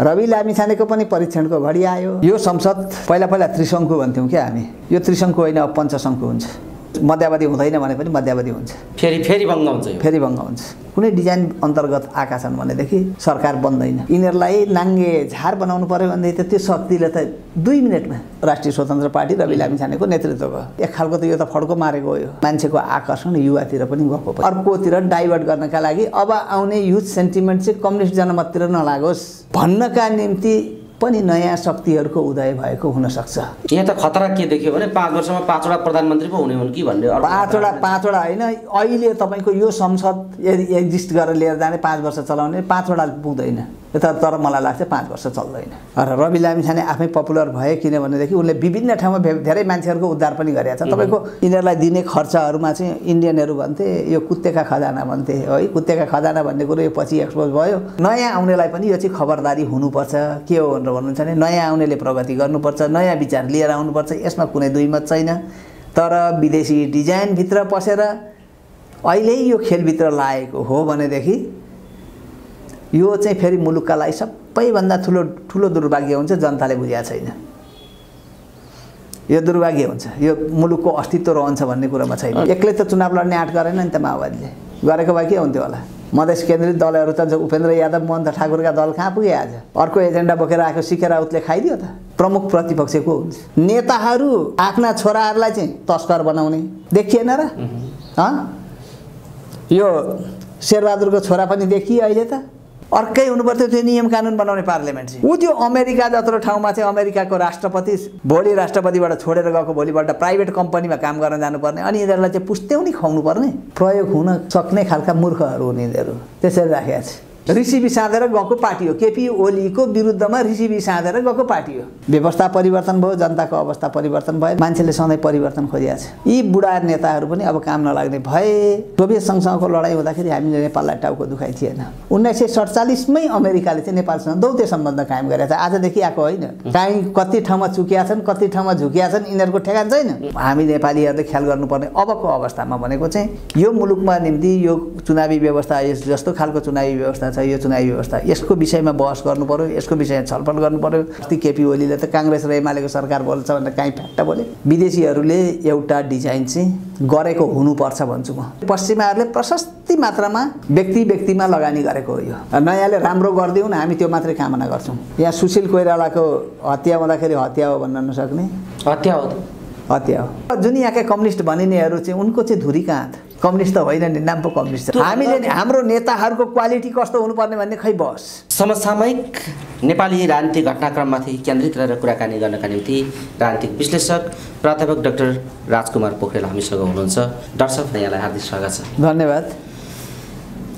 रवि लामिछानेको पनि परीक्षणको घडी आयो। यो संसद पहिला पहिला त्रिशङ्कु भन्थ्यौँ क्या हामी। यो त्रिशङ्कु होइन अब पञ्चशङ्कु हुन्छ। मध्यावधि हुँदैन भने पनि मध्यावधि हुन्छ। फेरि फेरि भङ्ग हुन्छ यो। फेरि भङ्ग हुन्छ। कुनै डिजाइन अन्तर्गत आएका छन् भनेदेखि सरकार बन्दैन। यिनीहरूलाई नाङ्गे झार बनाउनु पर्यो भनेदेखि त त्यो शक्तिले त दुई मिनटमा राष्ट्रिय स्वतन्त्र पार्टी रवि लामिछानेको नेतृत्व भयो। एक खालको त यो त फड्को मारेको हो मान्छेको आकर्षण युवातिर पनि गएको। अर्कोतिर डाइभर्ट गर्नका लागि अब आउने युथ सेन्टिमेन्ट चाहिँ कम्युनिस्ट जनमततिर नलागोस्। भन्नका निम्ति पनि नयाँ शक्तिहरूको उदय भएको हुनसक्छ। यहाँ त खतरा के देख्यो भने पाँच वर्षमा पाँचवटा प्रधानमन्त्री पो हुने हुन् कि भन्ने पाँचवटा पाँचवटा होइन अहिले तपाईँको यो संसद यदि एक्जिस्ट गरेर लिएर जाने पाँच वर्ष चलाउने पाँचवटा पुग्दैन। यो त तर मलाई लाग्छ पाँच वर्ष चल्दैन। र रवि लामिछाने आफै पपुलर भए किनभनेदेखि उनले विभिन्न ठाउँमा धेरै मान्छेहरूको उद्धार पनि गरेका छ तपाईँको यिनीहरूलाई दिने खर्चहरूमा चाहिँ इन्डियनहरू भन्थे यो कुत्तेका खजाना भन्थे है कुत्तेका खजाना भन्ने कुरो यो पछि एक्सपोज भयो। नयाँ आउनेलाई पनि यो चाहिँ खबरदारी हुनुपर्छ। के हो भनेर भन्नुहुन्छ भने नयाँ आउनेले प्रगति गर्नुपर्छ नयाँ विचार लिएर आउनुपर्छ यसमा कुनै दुई मत छैन। तर विदेशी डिजाइनभित्र पसेर अहिले यो खेलभित्र लागेको हो भनेदेखि यो चाहिँ फेरि मुलुकका लागि सबैभन्दा ठुलो ठुलो दुर्भाग्य हुन्छ जनताले बुझेको छैन। यो दुर्भाग्य हुन्छ। यो मुलुकको अस्तित्व रहन्छ भन्ने कुरोमा छैन। एक्लै त चुनाव लड्ने आँट गरेन नि त माओवादीले। गरेको भए के हुन्थ्यो होला? मधेस केन्द्रित दलहरू त उपेन्द्र यादव मोहन ठाकुरका दल कहाँ पुगे आज? अर्को एजेन्डा बोकेर आएको सिकेर राउतले खाइदियो त। प्रमुख प्रतिपक्ष को हुन्छ नेताहरू आफ्ना छोराहरूलाई चाहिँ तस्कर बनाउने। देखिएन र? हँ? यो शेरबहादुरको छोरा पनि देखियो अहिले त। अर्कै हुनुपर्थ्यो त्यो नियम कानुन बनाउने पार्लियामेन्ट चाहिँ। ऊ त्यो अमेरिका जत्रो ठाउँमा चाहिँ अमेरिकाको राष्ट्रपति भोलि राष्ट्रपतिबाट छोडेर गएको भोलिपल्ट प्राइभेट कम्पनीमा काम गर्न जानुपर्ने। अनि यिनीहरूलाई चाहिँ पुस्त्यौनी खुवाउनु पर्ने प्रयोग हुन सक्ने खालका मूर्खहरू हुन् यिनीहरू। त्यसरी राखेका छ रिसिबी साँधेर गएको पार्टी हो। केपी ओलीको विरुद्धमा रिसिबी साँधेर गएको पार्टी हो। व्यवस्था परिवर्तन भयो जनताको अवस्था परिवर्तन भयो मान्छेले सधैँ परिवर्तन खोजिरहेको छ यी बुढा नेताहरू पनि अब काम नलाग्ने भए सोभियत सँगसँगको लडाइँ हुँदाखेरि हामीले नेपाललाई टाउको दुखाइ थिएन। उन्नाइस सय सडचालिसमै अमेरिकाले चाहिँ नेपालसँग दौत्य सम्बन्ध कायम गरेको छ आजदेखि आएको होइन। काहीँ कति ठाउँमा चुकिया छन् कति ठाउँमा झुकिया छन् यिनीहरूको ठेगान छैन। हामी नेपालीहरूले ख्याल गर्नुपर्ने अबको अवस्थामा भनेको चाहिँ यो मुलुकमा निम्ति यो चुनावी व्यवस्था यस जस्तो खालको चुनावी व्यवस्था यो चुनावी व्यवस्था। यसको विषयमा बहस गर्नु पर्यो यसको विषयमा छलफल गर्नु पर्यो। अस्ति केपी ओलीले त काङ्ग्रेस र एमालेको सरकार बोल्छ भनेर काहीँ फ्याट्ट बोले। विदेशीहरूले एउटा डिजाइन चाहिँ गरेको हुनुपर्छ भन्छु म। पश्चिमाहरूले प्रशस्ति मात्रामा व्यक्ति व्यक्तिमा लगानी गरेको हो यो। नयाँले राम्रो गरिदिउन् हामी त्यो मात्रै कामना गर्छौँ। यहाँ सुशील कोइरालाको हत्या हुँदाखेरि हत्या हो भन्न नसक्ने। हत्या हो हत्या हो। जुन यहाँका कम्युनिस्ट भनिनेहरू चाहिँ उनको चाहिँ धुरी कहाँ त? कम्युनिस्ट त होइन नि नाम पो कम्युनिस्ट। हामीले हाम्रो नेताहरूको क्वालिटी कस्तो हुनुपर्ने भन्ने खै बस। समसामयिक नेपाली राजनीतिक घटनाक्रममाथि केन्द्रित रहेर कुराकानी गर्नका निम्ति राजनीतिक विश्लेषक प्राध्यापक डाक्टर राजकुमार पोखरेल हामीसँग हुनुहुन्छ। दर्शक यहाँलाई हार्दिक स्वागत छ। धन्यवाद।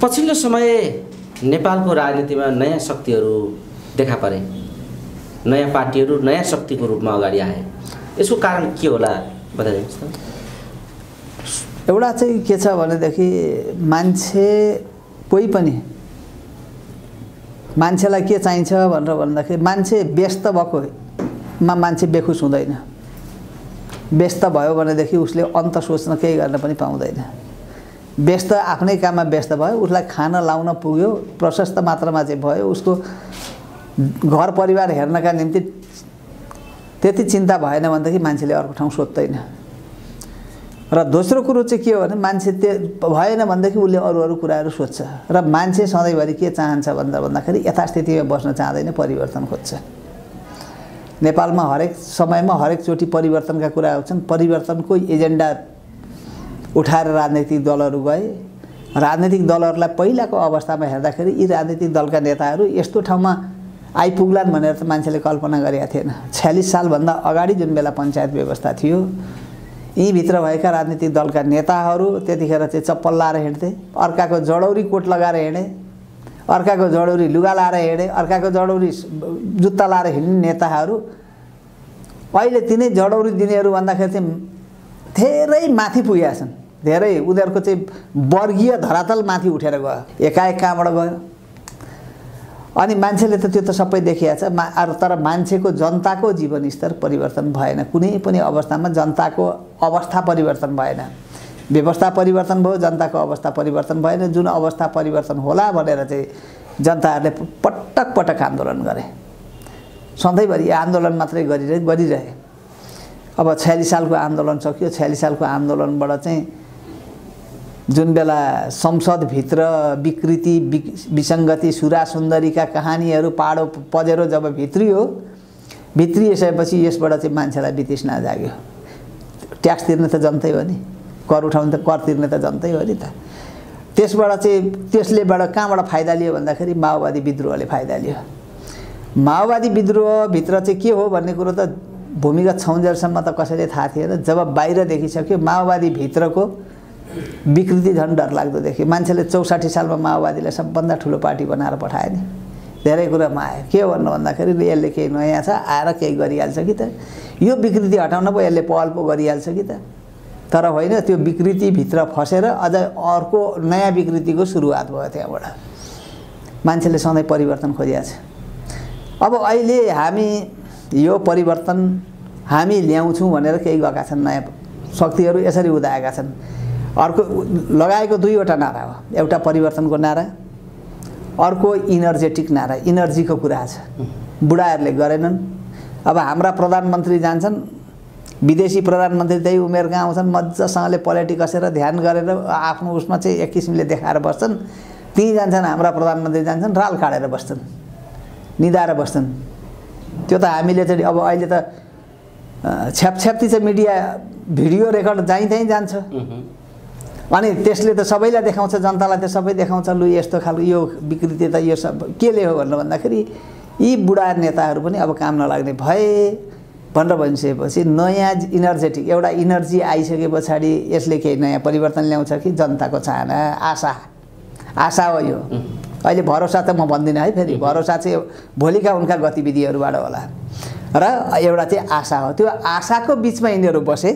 पछिल्लो समय नेपालको राजनीतिमा नयाँ शक्तिहरू देखा परे। नयाँ पार्टीहरू नयाँ शक्तिको रूपमा अगाडि आए। यसको कारण के होला बताइदिनुहोस् त। एउटा चाहिँ के छ भनेदेखि मान्छे कोही पनि मान्छेलाई के चाहिन्छ भनेर भन्दाखेरि मान्छे व्यस्त भएकोमा मान्छे बेखुस हुँदैन। व्यस्त भयो भनेदेखि उसले अन्त सोच्न केही गर्न पनि पाउँदैन। व्यस्त आफ्नै काममा व्यस्त भयो उसलाई खान लाउन पुग्यो प्रशस्त मात्रामा चाहिँ भयो उसको घर परिवार हेर्नका निम्ति त्यति चिन्ता भएन भनेदेखि मान्छेले अर्को ठाउँ सोध्दैन। र दोस्रो कुरो चाहिँ के हो भने मान्छे त्यो भएन भनेदेखि उसले अरू अरू कुराहरू सोध्छ। र मान्छे सधैँभरि के चाहन्छ भन्दा भन्दाखेरि यथास्थितिमा बस्न चाहँदैन परिवर्तन खोज्छ। नेपालमा हरेक समयमा हरेकचोटि परिवर्तनका कुरा आउँछन्। परिवर्तनको एजेन्डा उठाएर राजनैतिक दलहरू गए। राजनैतिक दलहरूलाई पहिलाको अवस्थामा हेर्दाखेरि यी राजनैतिक दलका नेताहरू यस्तो ठाउँमा आइपुग्लान् भनेर त मान्छेले कल्पना गरेका थिएन। छ्यालिस सालभन्दा अगाडि जुन बेला पञ्चायत व्यवस्था थियो यहीँभित्र भएका राजनीतिक दलका नेताहरू त्यतिखेर चाहिँ चप्पल लाएर हिँड्थे। अर्काको जडौरी कोट लगाएर हिँडे अर्काको जडौरी लुगा लाएर हिँडे अर्काको जडौरी जुत्ता लाएर हिँड्ने नेताहरू। अहिले तिनै जडौरी दिनेहरू भन्दाखेरि चाहिँ धेरै माथि पुगेका छन्। धेरै उनीहरूको चाहिँ वर्गीय धरातल माथि उठेर गयो। एकाएक कहाँबाट गयो? अनि मान्छेले त त्यो त सबै देखिया छ मा तर मान्छेको जनताको जीवनस्तर परिवर्तन भएन। कुनै पनि अवस्थामा जनताको अवस्था परिवर्तन भएन। व्यवस्था परिवर्तन भयो जनताको अवस्था परिवर्तन भएन। जुन अवस्था परिवर्तन होला भनेर चाहिँ जनताहरूले पटक पटक आन्दोलन गरे। सधैँभरि आन्दोलन मात्रै गरिरहे गरिरहे। अब छयालिस सालको आन्दोलन सकियो। छयालिस सालको आन्दोलनबाट चाहिँ जुन बेला संसदभित्र विकृति विसङ्गति सुरा सुन्दरीका कहानीहरू पाडो पजेरो जब भित्रियो भित्रिसकेपछि यसबाट चाहिँ मान्छेलाई वितृष्णा जाग्यो ट्याक्स तिर्ने त जनतै हो नि। कर उठाउने त कर तिर्ने त जनतै हो नि त। त्यसबाट चाहिँ त्यसलेबाट कहाँबाट फाइदा लियो भन्दाखेरि माओवादी विद्रोहले फाइदा लियो। माओवादी विद्रोहभित्र चाहिँ के हो भन्ने कुरो त भूमिगत छौन्जेलसम्म त कसैले थाहा थिएन। जब बाहिर देखिसक्यो माओवादी भित्रको विकृति झन् डरलाग्दो देख्यो। मान्छेले चौसाठी सालमा माओवादीलाई सबभन्दा ठुलो पार्टी बनाएर पठायो नि धेरै कुरामा आयो के भन्नु भन्दाखेरि यसले केही नयाँ छ आएर केही गरिहाल्छ कि त? यो विकृति हटाउन पो यसले पहल पो गरिहाल्छ कि त? तर होइन त्यो विकृतिभित्र फसेर अझ अर्को नयाँ विकृतिको सुरुवात भयो त्यहाँबाट। मान्छेले सधैँ परिवर्तन खोजिएको छ अब अहिले हामी यो परिवर्तन हामी ल्याउँछौँ भनेर केही गएका छन्। नयाँ शक्तिहरू यसरी उदाएका छन्। अर्को लगाएको दुईवटा नारा हो। एउटा परिवर्तनको नारा अर्को इनर्जेटिक नारा। इनर्जीको कुरा छ। बुढाहरूले गरेनन्। अब हाम्रा प्रधानमन्त्री जान्छन् विदेशी प्रधानमन्त्री त्यही उमेरका आउँछन् मजासँगले पलेटी कसेर ध्यान गरेर आफ्नो उसमा चाहिँ एक किसिमले देखाएर बस्छन्। त्यहीँ जान्छन् हाम्रा प्रधानमन्त्री जान्छन् राल काटेर बस्छन् निधाएर बस्छन्। त्यो त हामीले चाहिँ अब अहिले त छ्यापछ्याप्ती चाहिँ मिडिया भिडियो रेकर्ड जहीँ त्यहीँ जान्छ। अनि त्यसले त सबैलाई देखाउँछ जनतालाई त सबै देखाउँछ लु यस्तो खालको यो विकृति त यो सब केले हो भन्नु भन्दाखेरि यी बुढा नेताहरू पनि अब काम नलाग्ने भए भनेर भनिसकेपछि नयाँ इनर्जेटिक एउटा इनर्जी आइसके पछाडि यसले केही नयाँ परिवर्तन ल्याउँछ कि जनताको चाहना आशा आशा हो यो। अहिले भरोसा त म भन्दिनँ है फेरि भरोसा चाहिँ भोलिका उनका गतिविधिहरूबाट होला। र एउटा चाहिँ आशा हो। त्यो आशाको बिचमा यिनीहरू बसे।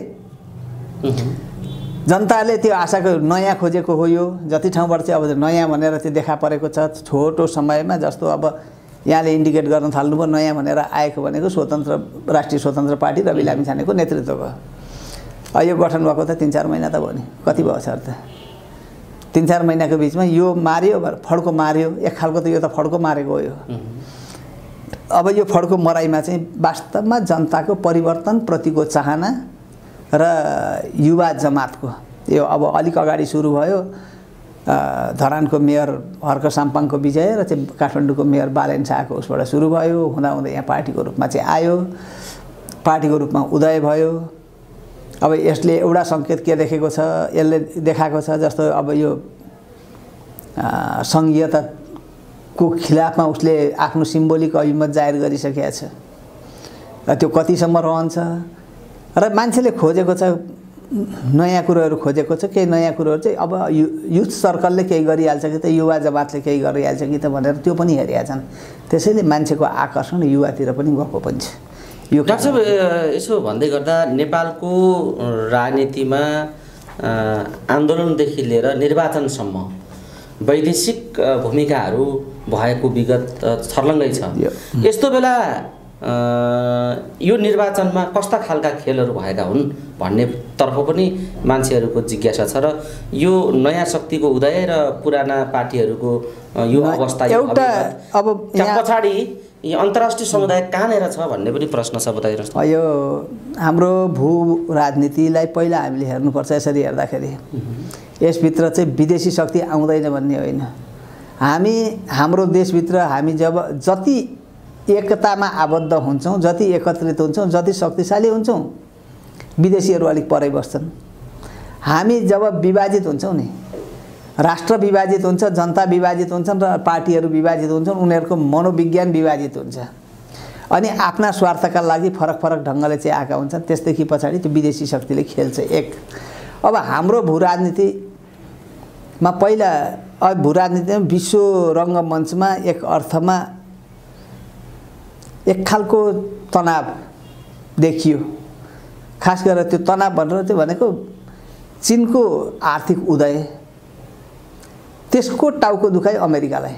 जनताले त्यो आशाको नयाँ खोजेको हो यो। जति ठाउँबाट चाहिँ अब नयाँ भनेर चाहिँ देखा परेको छ छोटो समयमा जस्तो अब यहाँले इन्डिकेट गर्न थाल्नुभयो नयाँ भनेर आएको भनेको स्वतन्त्र राष्ट्रिय स्वतन्त्र पार्टी रवि लामिछानेको नेतृत्वको अब यो गठन भएको त तिन चार महिना त भयो नि। कति भयो सर त? तिन चार महिनाको बिचमा यो मार्यो फड्को मार्यो। एक खालको त यो त फड्को मारेको हो यो। अब यो फड्को मराइमा चाहिँ वास्तवमा जनताको परिवर्तनप्रतिको चाहना र युवा जमातको। यो अब अलिक अगाडि सुरु भयो। धरानको मेयर हर्क साम्पाङको विजय र चाहिँ काठमाडौँको मेयर बालेन शाहको उसबाट सुरु भयो। हुँदाहुँदै यहाँ पार्टीको रूपमा चाहिँ आयो। पार्टीको रूपमा उदय भयो। अब यसले एउटा सङ्केत के देखेको छ? यसले देखाएको छ जस्तो अब यो सङ्घीयताको खिलाफमा उसले आफ्नो सिम्बोलिक अभिमत जाहेर गरिसकेका छ। र त्यो कतिसम्म रहन्छ? र मान्छेले खोजेको छ नयाँ कुरोहरू खोजेको छ केही नयाँ कुरोहरू चाहिँ अब यु युथ सर्कलले केही गरिहाल्छ कि त युवा जमातले केही गरिहाल्छ कि त भनेर त्यो पनि छन् त्यसैले मान्छेको आकर्षण युवातिर पनि गएको पनि छ। यो डाक्टर साहब यसो भन्दै गर्दा नेपालको राजनीतिमा आन्दोलनदेखि लिएर निर्वाचनसम्म वैदेशिक भूमिकाहरू भएको विगत छर्लङ्गै छ। यस्तो बेला यो निर्वाचनमा कस्ता खालका खेलहरू भएका हुन् भन्नेतर्फ पनि मान्छेहरूको जिज्ञासा छ र यो नयाँ शक्तिको उदय र पुराना पार्टीहरूको यो अवस्था यो एउटा अब पछाडि यो अन्तर्राष्ट्रिय समुदाय कहाँनिर छ भन्ने पनि प्रश्न छ बताइदिनुहोस्। यो हाम्रो भू राजनीतिलाई पहिला हामीले हेर्नुपर्छ यसरी हेर्दाखेरि यसभित्र चाहिँ विदेशी शक्ति आउँदैन भन्ने होइन हामी हाम्रो देशभित्र हामी जब जति एकतामा आबद्ध हुन्छौँ जति एकत्रित हुन्छौँ जति शक्तिशाली हुन्छौँ विदेशीहरू अलिक परै बस्छन्। हामी जब विभाजित हुन्छौँ नि राष्ट्र विभाजित हुन्छ जनता विभाजित हुन्छन् र पार्टीहरू विभाजित हुन्छन् उनीहरूको मनोविज्ञान विभाजित हुन्छ। अनि आफ्ना स्वार्थका लागि फरक फरक ढङ्गले चाहिँ आएका हुन्छन् त्यसदेखि पछाडि त्यो विदेशी शक्तिले खेल्छ एक। अब हाम्रो भू राजनीतिमा पहिला भू राजनीतिमा विश्व रङ्गमञ्चमा एक अर्थमा एक खालको तनाव देखियो। खास गरेर त्यो तनाव भनेर चाहिँ भनेको चिनको आर्थिक उदय त्यसको टाउको दुखाइ अमेरिकालाई।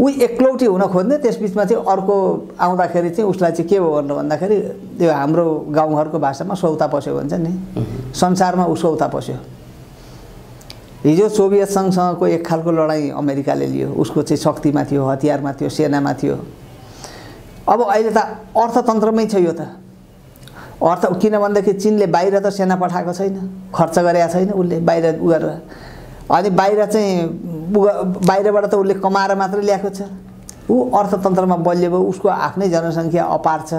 ऊ एक्लौटी हुन खोज्ने त्यसबिचमा चाहिँ अर्को आउँदाखेरि चाहिँ उसलाई चाहिँ के हो भनेर भन्दाखेरि त्यो हाम्रो गाउँघरको भाषामा सौता पस्यो भन्छ नि। संसारमा ऊ सौता पस्यो। हिजो सोभियत सङ्घसँगको एक खालको लडाइँ अमेरिकाले लियो। उसको चाहिँ शक्तिमा थियो हतियारमा थियो सेनामा थियो। अब अहिले त अर्थतन्त्रमै छ यो त। अर्थ किन भनेदेखि चिनले बाहिर त सेना पठाएको छैन खर्च गरेका छैन उसले बाहिर उ गरेर। अनि बाहिर चाहिँ बाहिरबाट त उसले कमाएर मात्रै ल्याएको छ। ऊ अर्थतन्त्रमा बलियो भयो उसको आफ्नै जनसङ्ख्या अपार छ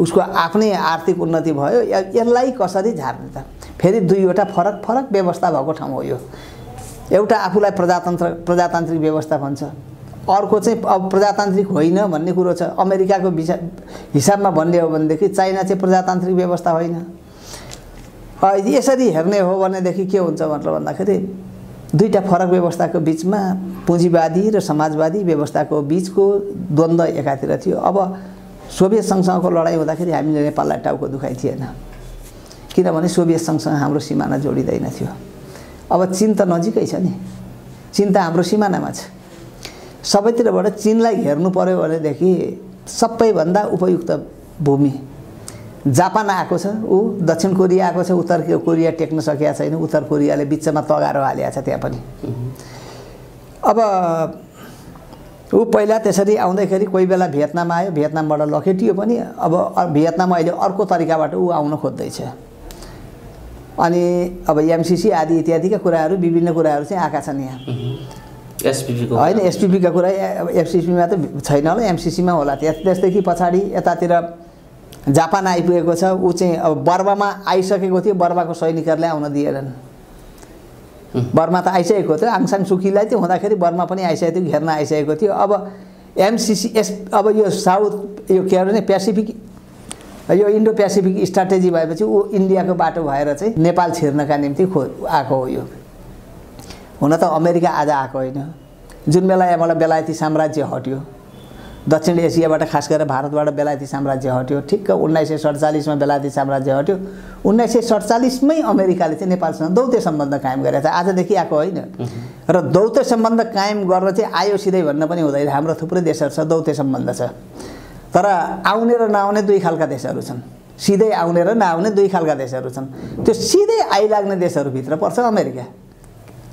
उसको आफ्नै आर्थिक उन्नति भयो यसलाई कसरी झार्ने त? फेरि दुईवटा फरक फरक व्यवस्था भएको ठाउँ हो यो। एउटा आफूलाई प्रजातन्त्र प्रजातान्त्रिक व्यवस्था भन्छ। अर्को चाहिँ अब प्रजातान्त्रिक होइन भन्ने कुरो छ। अमेरिकाको विषय हिसाबमा भन्ने हो भनेदेखि चाइना चाहिँ प्रजातान्त्रिक व्यवस्था होइन। यसरी हेर्ने हो भनेदेखि के हुन्छ भनेर भन्दाखेरि दुईवटा फरक व्यवस्थाको बिचमा पुँजीवादी र समाजवादी व्यवस्थाको बिचको द्वन्द्व एकातिर थियो। अब सोभियत सङ्घसँगको लडाइँ हुँदाखेरि हामीले नेपाललाई टाउको दुखाइ थिएन। किनभने सोभियत सङ्घसँग हाम्रो सिमाना जोडिँदैन थियो। अब चिन त नजिकै छ नि। चिन हाम्रो सिमानामा छ। सबैतिरबाट चिनलाई हेर्नु पऱ्यो भनेदेखि सबैभन्दा उपयुक्त भूमि। जापान आएको छ ऊ दक्षिण कोरिया आएको छ उत्तर कोरिया टेक्न सकेका छैन उत्तर कोरियाले बिचमा तगारो हालेको छ त्यहाँ पनि। अब ऊ पहिला त्यसरी आउँदाखेरि कोही बेला भियतनाम आयो भियतनामबाट लखेटियो पनि। अब भियतनाम अहिले अर्को तरिकाबाट ऊ आउन खोज्दैछ। अनि अब एमसिसी आदि इत्यादिका कुराहरू विभिन्न कुराहरू चाहिँ आएका छन् यहाँ। एसपिपीको होइन एसपिपीका कुरा एफसिसीमा त छैन होला एमसिसीमा होला त्यस त्यसदेखि पछाडि यतातिर जापान आइपुगेको छ ऊ चाहिँ अब बर्मामा आइसकेको थियो बर्माको सैनिकहरूले आउन दिएनन्। बर्मा त आइसकेको थियो आङसान सुकीलाई चाहिँ हुँदाखेरि बर्मा पनि आइसकेको थियो घेर्न आइसकेको थियो। अब एमसिसी एस अब यो साउथ यो के अरे पेसिफिक यो इन्डो पेसिफिक स्ट्राटेजी भएपछि ऊ इन्डियाको बाटो भएर चाहिँ नेपाल छिर्नका निम्ति खो आएको हो यो। हुन त अमेरिका आज आएको होइन। जुन बेला यहाँबाट बेलायती साम्राज्य हट्यो दक्षिण एसियाबाट खास गरेर भारतबाट बेलायती साम्राज्य हट्यो ठिक्क उन्नाइस सय सडचालिसमा बेलायती साम्राज्य हट्यो उन्नाइस सय सडचालिसमै अमेरिकाले चाहिँ नेपालसँग दौत्य सम्बन्ध कायम गरेको छ आजदेखि आएको होइन। र दौत्य सम्बन्ध कायम गर्न चाहिँ आयो सिधै भन्न पनि हुँदैन हाम्रो थुप्रै देशहरू छ दौत्य सम्बन्ध छ। तर आउने र नआउने दुई खालका देशहरू छन्। सिधै आउने र नआउने दुई खालका देशहरू छन्। त्यो सिधै आइलाग्ने देशहरूभित्र पर्छ अमेरिका।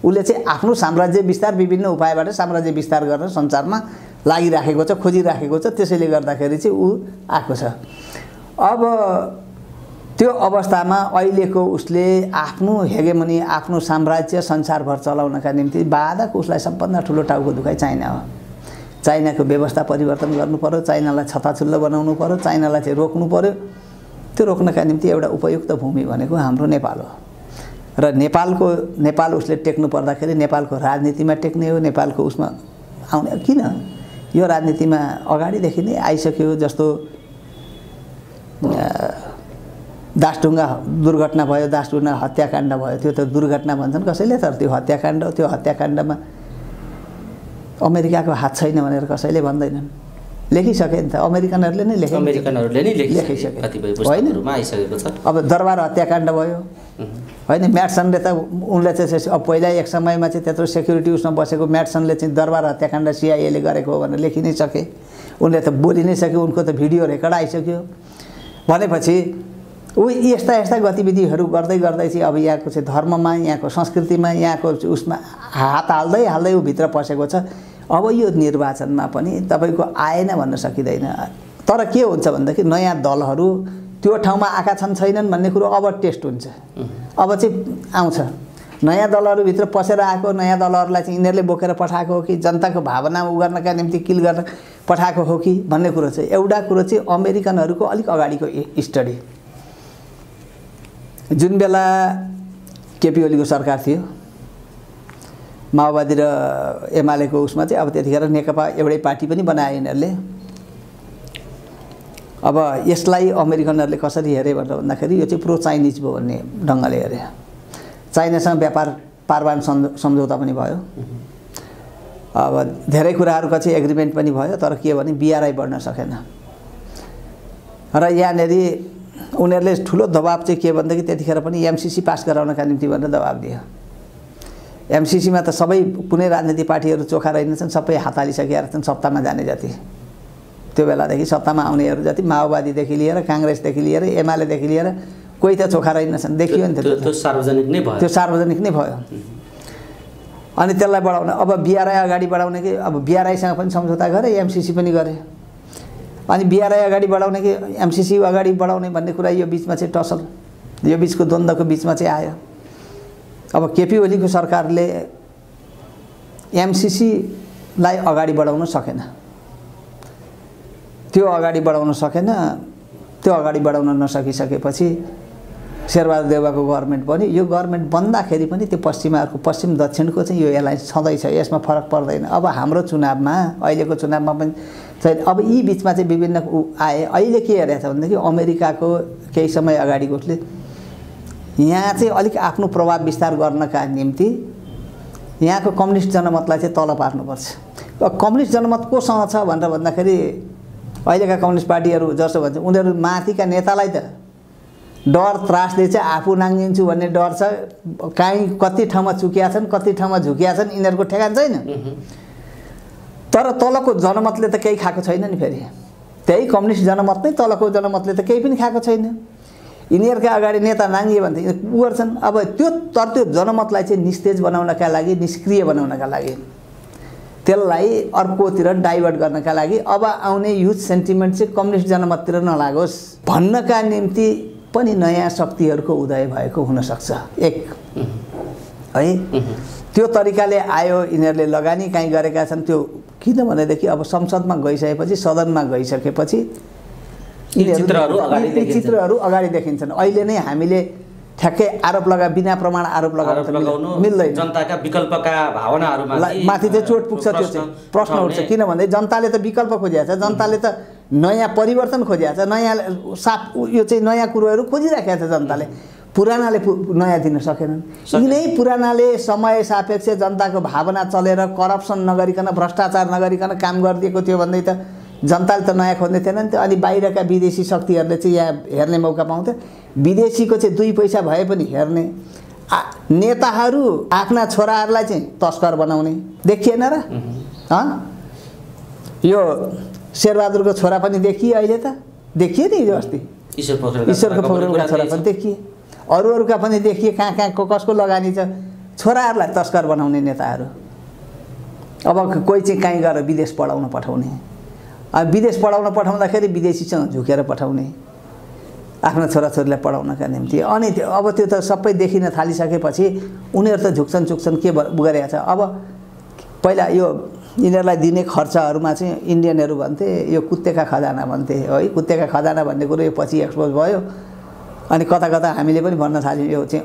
उसले चाहिँ आफ्नो साम्राज्य विस्तार विभिन्न उपायबाट साम्राज्य विस्तार गर्न संसारमा लागिराखेको छ खोजिराखेको छ। त्यसैले गर्दाखेरि चाहिँ ऊ आएको छ। अब त्यो अवस्थामा अहिलेको उसले आफ्नो हेगेमनी आफ्नो साम्राज्य संसारभर चलाउनका निम्ति बाधक उसलाई सबभन्दा ठुलो टाउको दुखाइ चाइना हो। चाइनाको व्यवस्था परिवर्तन गर्नु पऱ्यो चाइनालाई छताछुल्लो बनाउनु पऱ्यो चाइनालाई चाहिँ रोक्नु पऱ्यो त्यो रोक्नका निम्ति एउटा उपयुक्त भूमि भनेको हाम्रो नेपाल हो। र नेपालको नेपाल उसले टेक्नु पर्दाखेरि नेपालको राजनीतिमा टेक्ने हो नेपालको उसमा आउने किन? यो राजनीतिमा अगाडिदेखि नै आइसक्यो जस्तो दासढुङ्गा दुर्घटना भयो दासढुङ्गा हत्याकाण्ड भयो त्यो त दुर्घटना भन्छन्। कसैले तर त्यो हत्याकाण्ड त्यो हत्याकाण्डमा अमेरिकाको हात छैन भनेर कसैले भन्दैनन्। लेखिसके नि त। अमेरिकनहरूले नै लेखे अमेरिकनहरूले नै लेखिसके होइन? अब दरबार हत्याकाण्ड भयो। होइन? म्याटसनले त उनले चाहिँ अब पहिला एक समयमा चाहिँ त्यत्रो सेक्युरिटी उसमा बसेको म्याटसनले चाहिँ दरबार हत्याकाण्ड सिआइएले गरेको हो भनेर लेखि नै सके। उनले त बोलि नै सक्यो। उनको त भिडियो रेकर्ड आइसक्यो। भनेपछि ऊ यस्ता यस्ता गतिविधिहरू गर्दै गर्दै चाहिँ अब यहाँको चाहिँ धर्ममा यहाँको संस्कृतिमा यहाँको उसमा हात हाल्दै हाल्दै ऊ भित्र पसेको छ। अब यो निर्वाचनमा पनि तपाईँको आएन भन्न सकिँदैन। तर के हुन्छ भनेदेखि नयाँ दलहरू त्यो ठाउँमा आएका छन् छैनन् भन्ने कुरो अब टेस्ट हुन्छ। अब चाहिँ आउँछ। नयाँ दलहरूभित्र पसेर आएको नयाँ दलहरूलाई चाहिँ यिनीहरूले बोकेर पठाएको हो कि जनताको भावना उ गर्नका निम्ति किल गर्न पठाएको हो कि भन्ने कुरो चाहिँ एउटा कुरो चाहिँ अमेरिकनहरूको अलिक अगाडिको स्टडी। जुन बेला केपी ओलीको सरकार थियो माओवादी र एमालेको उसमा चाहिँ अब त्यतिखेर नेकपा एउटै पार्टी पनि बनायो यिनीहरूले। अब यसलाई अमेरिकनहरूले कसरी हेरे भनेर भन्दाखेरि यो चाहिँ प्रो चाइनिज भयो भन्ने ढङ्गले हेरे। चाइनासँग व्यापार पारवान सम्झ सम्झौता पनि भयो। अब धेरै कुराहरूको चाहिँ एग्रिमेन्ट पनि भयो तर के भने बिआरआई बढ्न सकेन। र यहाँनिर उनीहरूले ठुलो दबाब चाहिँ के भनेदेखि त्यतिखेर पनि एमसिसी पास गराउनका निम्ति भनेर दबाब दियो। एमसिसीमा त सबै कुनै राजनीति पार्टीहरू चोखा रहेनछन् सबै हात हालिसकेका छन् सत्तामा जाने जति। त्यो बेलादेखि सत्तामा आउनेहरू जति माओवादीदेखि लिएर काङ्ग्रेसदेखि लिएर एमालेदेखि लिएर कोही त चोखा रहेनछन्। देखियो नि त त्यो सार्वजनिक नै भयो। त्यो सार्वजनिक नै भयो। अनि त्यसलाई बढाउन अब बिआरआई अगाडि बढाउने कि अब बिआरआईसँग पनि सम्झौता गरे एमसिसी पनि गरे। अनि बिआरआई अगाडि बढाउने कि एमसिसी अगाडि बढाउने भन्ने कुरा यो बिचमा चाहिँ टसल यो बिचको द्वन्द्वको बिचमा चाहिँ आयो। अब केपी ओलीको सरकारले एमसिसीलाई अगाडि बढाउन सकेन। त्यो अगाडि बढाउन सकेन त्यो अगाडि बढाउन नसकिसकेपछि शेरबहादुर देउवाको गभर्मेन्ट पनि यो गभर्मेन्ट बन्दाखेरि पनि त्यो पश्चिमाहरूको पश्चिम दक्षिणको चाहिँ यो एलायन्स छँदैछ यसमा फरक पर्दैन। अब हाम्रो चुनावमा अहिलेको चुनावमा पनि चाहिँ अब यी बिचमा चाहिँ विभिन्न आए। अहिले के हेरेको छ भनेदेखि अमेरिकाको केही समय अगाडिको उसले यहाँ चाहिँ अलिक आफ्नो प्रभाव विस्तार गर्नका निम्ति यहाँको कम्युनिस्ट जनमतलाई चाहिँ तल पार्नुपर्छ। कम्युनिस्ट जनमत कोसँग छ भनेर भन्दाखेरि अहिलेका कम्युनिस्ट पार्टीहरू जस्तो भन्छ उनीहरू माथिका नेतालाई त डर त्रासले चाहिँ आफू नाङ्गिन्छु भन्ने डर छ। काहीँ कति ठाउँमा चुकिया छन् कति ठाउँमा झुकिया छन् यिनीहरूको ठेगान छैन। तर तलको जनमतले त केही खाएको छैन नि फेरि। त्यही कम्युनिस्ट जनमत नै तलको जनमतले त केही पनि खाएको छैन। यिनीहरूका अगाडि नेता नाङ्गियो भने उ गर्छन्? अब त्यो तर त्यो जनमतलाई चाहिँ निस्तेज बनाउनका लागि निष्क्रिय बनाउनका लागि। त्यसलाई अर्कोतिर डाइभर्ट गर्नका लागि अब आउने युथ सेन्टिमेन्ट चाहिँ कम्युनिस्ट जनमततिर नलागोस् भन्नका निम्ति पनि नयाँ शक्तिहरूको उदय भएको हुनसक्छ। एक। है? त्यो तरिकाले आयो यिनीहरूले लगानी काहीँ गरेका छन् त्यो किनभनेदेखि अब संसदमा गइसकेपछि सदनमा गइसकेपछि यिनीहरू- चित्रहरू अगाडि देखिन्छन्। चित्रहरू अगाडि देखिन्छन्। अहिले नै हामीले ठ्याक्कै आरोप लगा बिना प्रमाण आरोप लगाउन मिल्दैन। जनताका विकल्पका भावनाहरूमाथि ला- माथि चाहिँ चोट पुग्छ त्यो चाहिँ। प्रश्न उठ्छ। उठाउने- किनभने जनताले त विकल्प खोजिएको छ जनताले त नयाँ परिवर्तन खोजिएको छ नयाँ साफ यो चाहिँ नयाँ कुरोहरू खोजिराखेको छ जनताले। पुरानाले पु- नयाँ दिन सकेनन्। सकेन। यिनै पुरानाले समय सापेक्ष जनताको भावना चलेर करप्सन नगरिकन भ्रष्टाचार नगरिकन काम गरिदिएको थियो भन्दै त जनताले त नयाँ खोज्ने थिएन नि त। अनि बाहिरका विदेशी शक्तिहरूले चाहिँ यहाँ हेर्ने मौका पाउँथ्यो विदेशीको चाहिँ दुई पैसा भए पनि हेर्ने। आ नेताहरू आफ्ना छोराहरूलाई चाहिँ तस्कर बनाउने। देखिएन र? यो शेरबहादुरको छोरा पनि देखिए अहिले त। देखिए नि हिजो अस्ति। ईश्वरको पोखरेलका छोरा पनि। देखिए। अरू अरूका पनि देखिए कहाँ कहाँको कसको लगानी छ। छोराहरूलाई तस्कर बनाउने नेताहरू। अब कोही चाहिँ कहीँ गएर विदेश पढाउन पठाउने। अब विदेश पढाउन पठाउँदाखेरि विदेशीसँग झुकेर पठाउने। आफ्ना छोराछोरीलाई पढाउनका निम्ति। अनि अब त्यो त सबै देखिन थालिसकेपछि उनीहरू त झुक्छन् चुक्छन् के गरिरहेको छ अब पहिला यो यिनीहरूलाई दिने खर्चहरूमा चाहिँ इन्डियनहरू भन्थे यो कुत्तेका खजाना भन्थे है? कुत्तेका खजाना भन्ने कुरो यो पछि एक्सपोज भयो। अनि कता कता हामीले पनि भन्न थाल्यौँ यो चाहिँ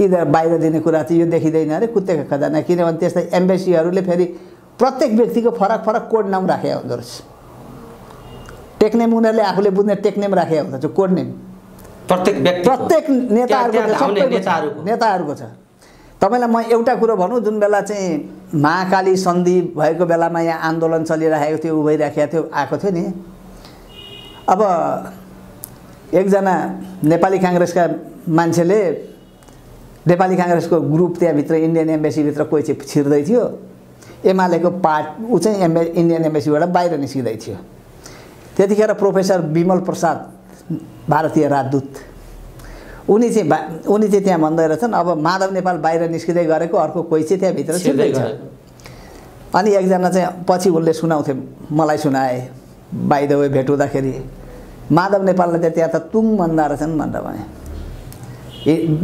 यिनीहरू बाहिर दिने कुरा चाहिँ यो देखिँदैन अरे कुत्तेका खजाना। किनभने त्यस्तै एम्बेसीहरूले फेरि प्रत्येक व्यक्तिको फरक फरक कोड नाम राखेको हुँदो रहेछ। टेकनेम उनीहरूले आफूले बुझ्ने टेकनेम राखेको हुन्छ त्यो कोड नेम। प्रत्येक प्रत्येक नेताहरूको। नेताहरूको। छ। तपाईँलाई म एउटा कुरो भनौँ जुन बेला चाहिँ महाकाली सन्धि भएको बेलामा यहाँ आन्दोलन चलिरहेको थियो उभइराखेको थियो आएको थियो नि। अब एकजना नेपाली काङ्ग्रेसका मान्छेले नेपाली काङ्ग्रेसको ग्रुप त्यहाँभित्र इन्डियन एम्बेसीभित्र कोही चाहिँ छिर्दै थियो। एमालेको पार्ट ऊ चाहिँ एम्बे इन्डियन एम्बेसीबाट बाहिर निस्किँदै थियो। त्यतिखेर प्रोफेसर विमल प्रसाद भारतीय राजदूत। उनी चाहिँ बा उनी चाहिँ त्यहाँ भन्दै रहेछन् अब माधव नेपाल बाहिर निस्किँदै गरेको अर्को कोही चाहिँ त्यहाँभित्र छिर्दै। अनि एकजना चाहिँ पछि उसले सुनाउँथे मलाई सुनाए बाई द वे भेट हुँदाखेरि माधव नेपालले चाहिँ त्यहाँ त तुङ भन्दा रहेछन् भनेर भने।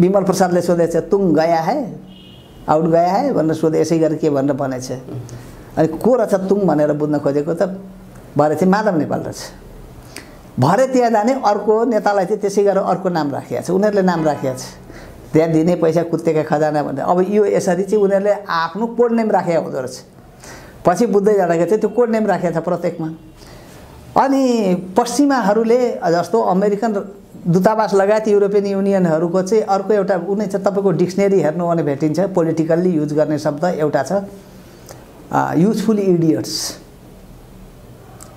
विमल प्रसादले सोधेछ तुङ गया है? आउट गया है? भनेर सोधे यसै गरी के भनेर भनेछ? अनि को रहेछ तुङ? भनेर बुझ्न खोजेको त भरे चाहिँ माधव नेपाल रहेछ भरे त्यहाँ जाने अर्को नेतालाई चाहिँ त्यसै गरेर अर्को नाम राखिएको छ। उनीहरूले नाम राखिएको छ। त्यहाँ दिने पैसा कुत्तेका खजाना भनेर अब यो यसरी चाहिँ उनीहरूले आफ्नो कोड नेम राखेको हुँदो रहेछ। पछि बुझ्दै जाँदाखेरि चाहिँ त्यो कोड नेम राखेको छ प्रत्येकमा। अनि पश्चिमाहरूले जस्तो अमेरिकन दूतावास लगायत युरोपियन युनियनहरूको चाहिँ अर्को एउटा उनी छ तपाईँको डिक्सनेरी हेर्नु भने भेटिन्छ। पोलिटिकल्ली युज गर्ने शब्द एउटा छ। Useful idiots.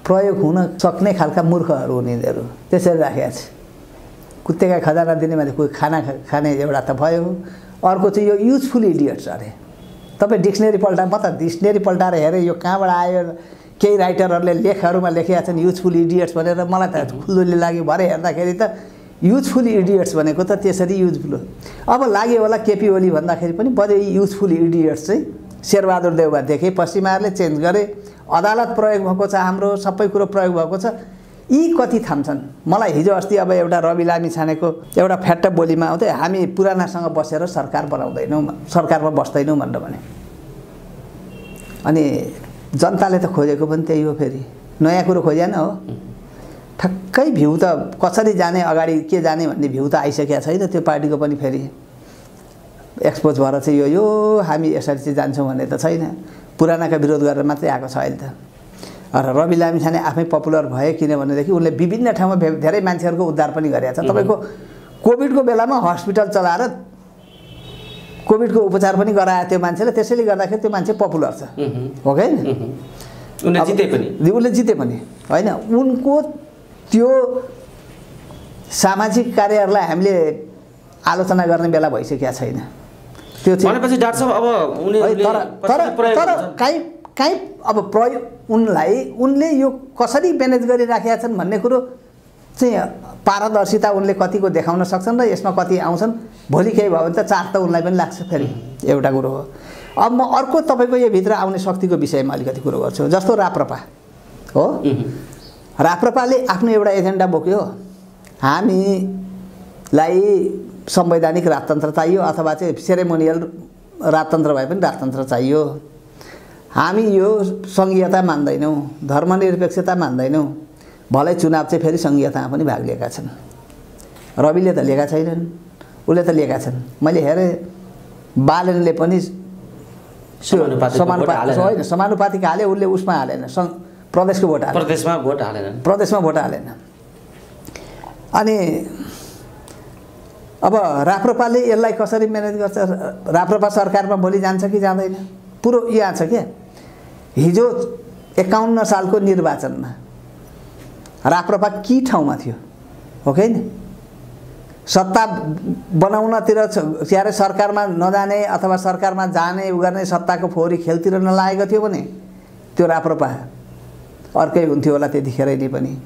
प्रयोग हुन सक्ने खालका मूर्खहरू हुन् यिनीहरू। त्यसरी राखेको छ कुत्तेका खजाना दिने मान्छे कोही खाना खाने एउटा त भयो। अर्को चाहिँ यो युजफुल इडियट्स अरे। तपाईँ डिक्सनेरी पल्टा म त डिक्सनेरी पल्टाएर हेरेँ यो कहाँबाट आयो? केही राइटरहरूले लेखहरूमा लेखेका छन् युजफुल इडियट्स भनेर। मलाई त खुल्दुली लाग्यो भरे हेर्दाखेरि त युजफुल इडियट्स भनेको त त्यसरी युजफुल अब लाग्यो होला केपी ओली भन्दाखेरि पनि बढी युजफुल इडियट्स चाहिँ शेरबहादुर देउबा देखे पश्चिमाहरूले चेन्ज गरे। अदालत प्रयोग भएको छ हाम्रो सबै कुरो प्रयोग भएको छ। यी कति थाम्छन्? मलाई हिजो अस्ति अब एउटा रवि लामी छानेको एउटा फ्याट्ट बोलीमा आउँथ्यो हामी पुरानासँग बसेर सरकार बनाउँदैनौँ सरकारमा बस्दैनौँ भनेर भने। अनि जनताले त खोजेको पनि त्यही हो फेरि। नयाँ कुरो खोजेन हो। ठ्याक्कै भ्यू त कसरी जाने अगाडि के जाने भन्ने भ्यू त आइसकेको छैन त्यो पार्टीको पनि फेरि। एक्सपोज भएर चाहिँ यो यो हामी यसरी चाहिँ जान्छौँ भन्ने त छैन। पुरानाका विरोध गरेर मात्रै आएको छ अहिले त। र रवि लामिछाने आफै पपुलर भए किनभनेदेखि उनले विभिन्न ठाउँमा धेरै मान्छेहरूको उद्धार पनि गरेको छ तपाईँको कोभिडको बेलामा हस्पिटल चलाएर कोभिडको उपचार पनि गरायो त्यो मान्छेले। त्यसैले गर्दाखेरि त्यो मान्छे पपुलर छ। हो। कि। उनले जिते पनि। उसले जिते पनि। होइन? उनको त्यो सामाजिक कार्यहरूलाई हामीले आलोचना गर्ने बेला भइसकेका छैन। त्यो चाहिँ भनेपछि डाक्टर साहब अब उनीहरूले तर तर? काहीँ काहीँ अब प्रयोग उनलाई उनले यो कसरी म्यानेज गरिराखेका छन् भन्ने कुरो चाहिँ पारदर्शिता उनले कतिको देखाउन सक्छन् र यसमा कति आउँछन् भोलि केही भयो भने त चार त उनलाई पनि लाग्छ फेरि एउटा कुरो हो। अब म अर्को तपाईँको यो भित्र आउने शक्तिको विषयमा अलिकति कुरो गर्छु जस्तो राप्रपा हो। राप्रपाले आफ्नो एउटा एजेन्डा बोक्यो। हामीलाई संवैधानिक राजतन्त्र चाहियो अथवा चाहिँ सेरेमोनियल राजतन्त्र भए पनि राजतन्त्र चाहियो। हामी यो सङ्घीयता मान्दैनौँ धर्मनिरपेक्षता मान्दैनौँ भलै चुनाव चाहिँ फेरि सङ्घीयतामा पनि भाग लिएका छन्। रविले त लिएका छैनन् उसले त लिएका छन्। मैले हेरेँ बालनले पनि समानुपातिक हालेन। होइन समानुपातिक हाले उसले उसमा हालेन। सङ्घ प्रदेशको भोट हाले प्रदेशमा भोट हालेनन्। प्रदेशमा भोट हालेन। अनि अब राप्रपाले यसलाई कसरी म्यानेज गर्छ? राप्रपा सरकारमा भोलि जान्छ कि जाँदैन? पुरो यहाँ छ क्या। हिजो एकाउन्न सालको निर्वाचनमा राप्रपा कि ठाउँमा थियो? हो कि होइन? सत्ता बनाउनतिर छ- क्यारे सरकारमा नजाने अथवा सरकारमा जाने उ गर्ने सत्ताको फोहोरी खेलतिर नलागेको थियो भने त्यो राप्रपा अर्कै हुन्थ्यो होला त्यतिखेरै नै पनि।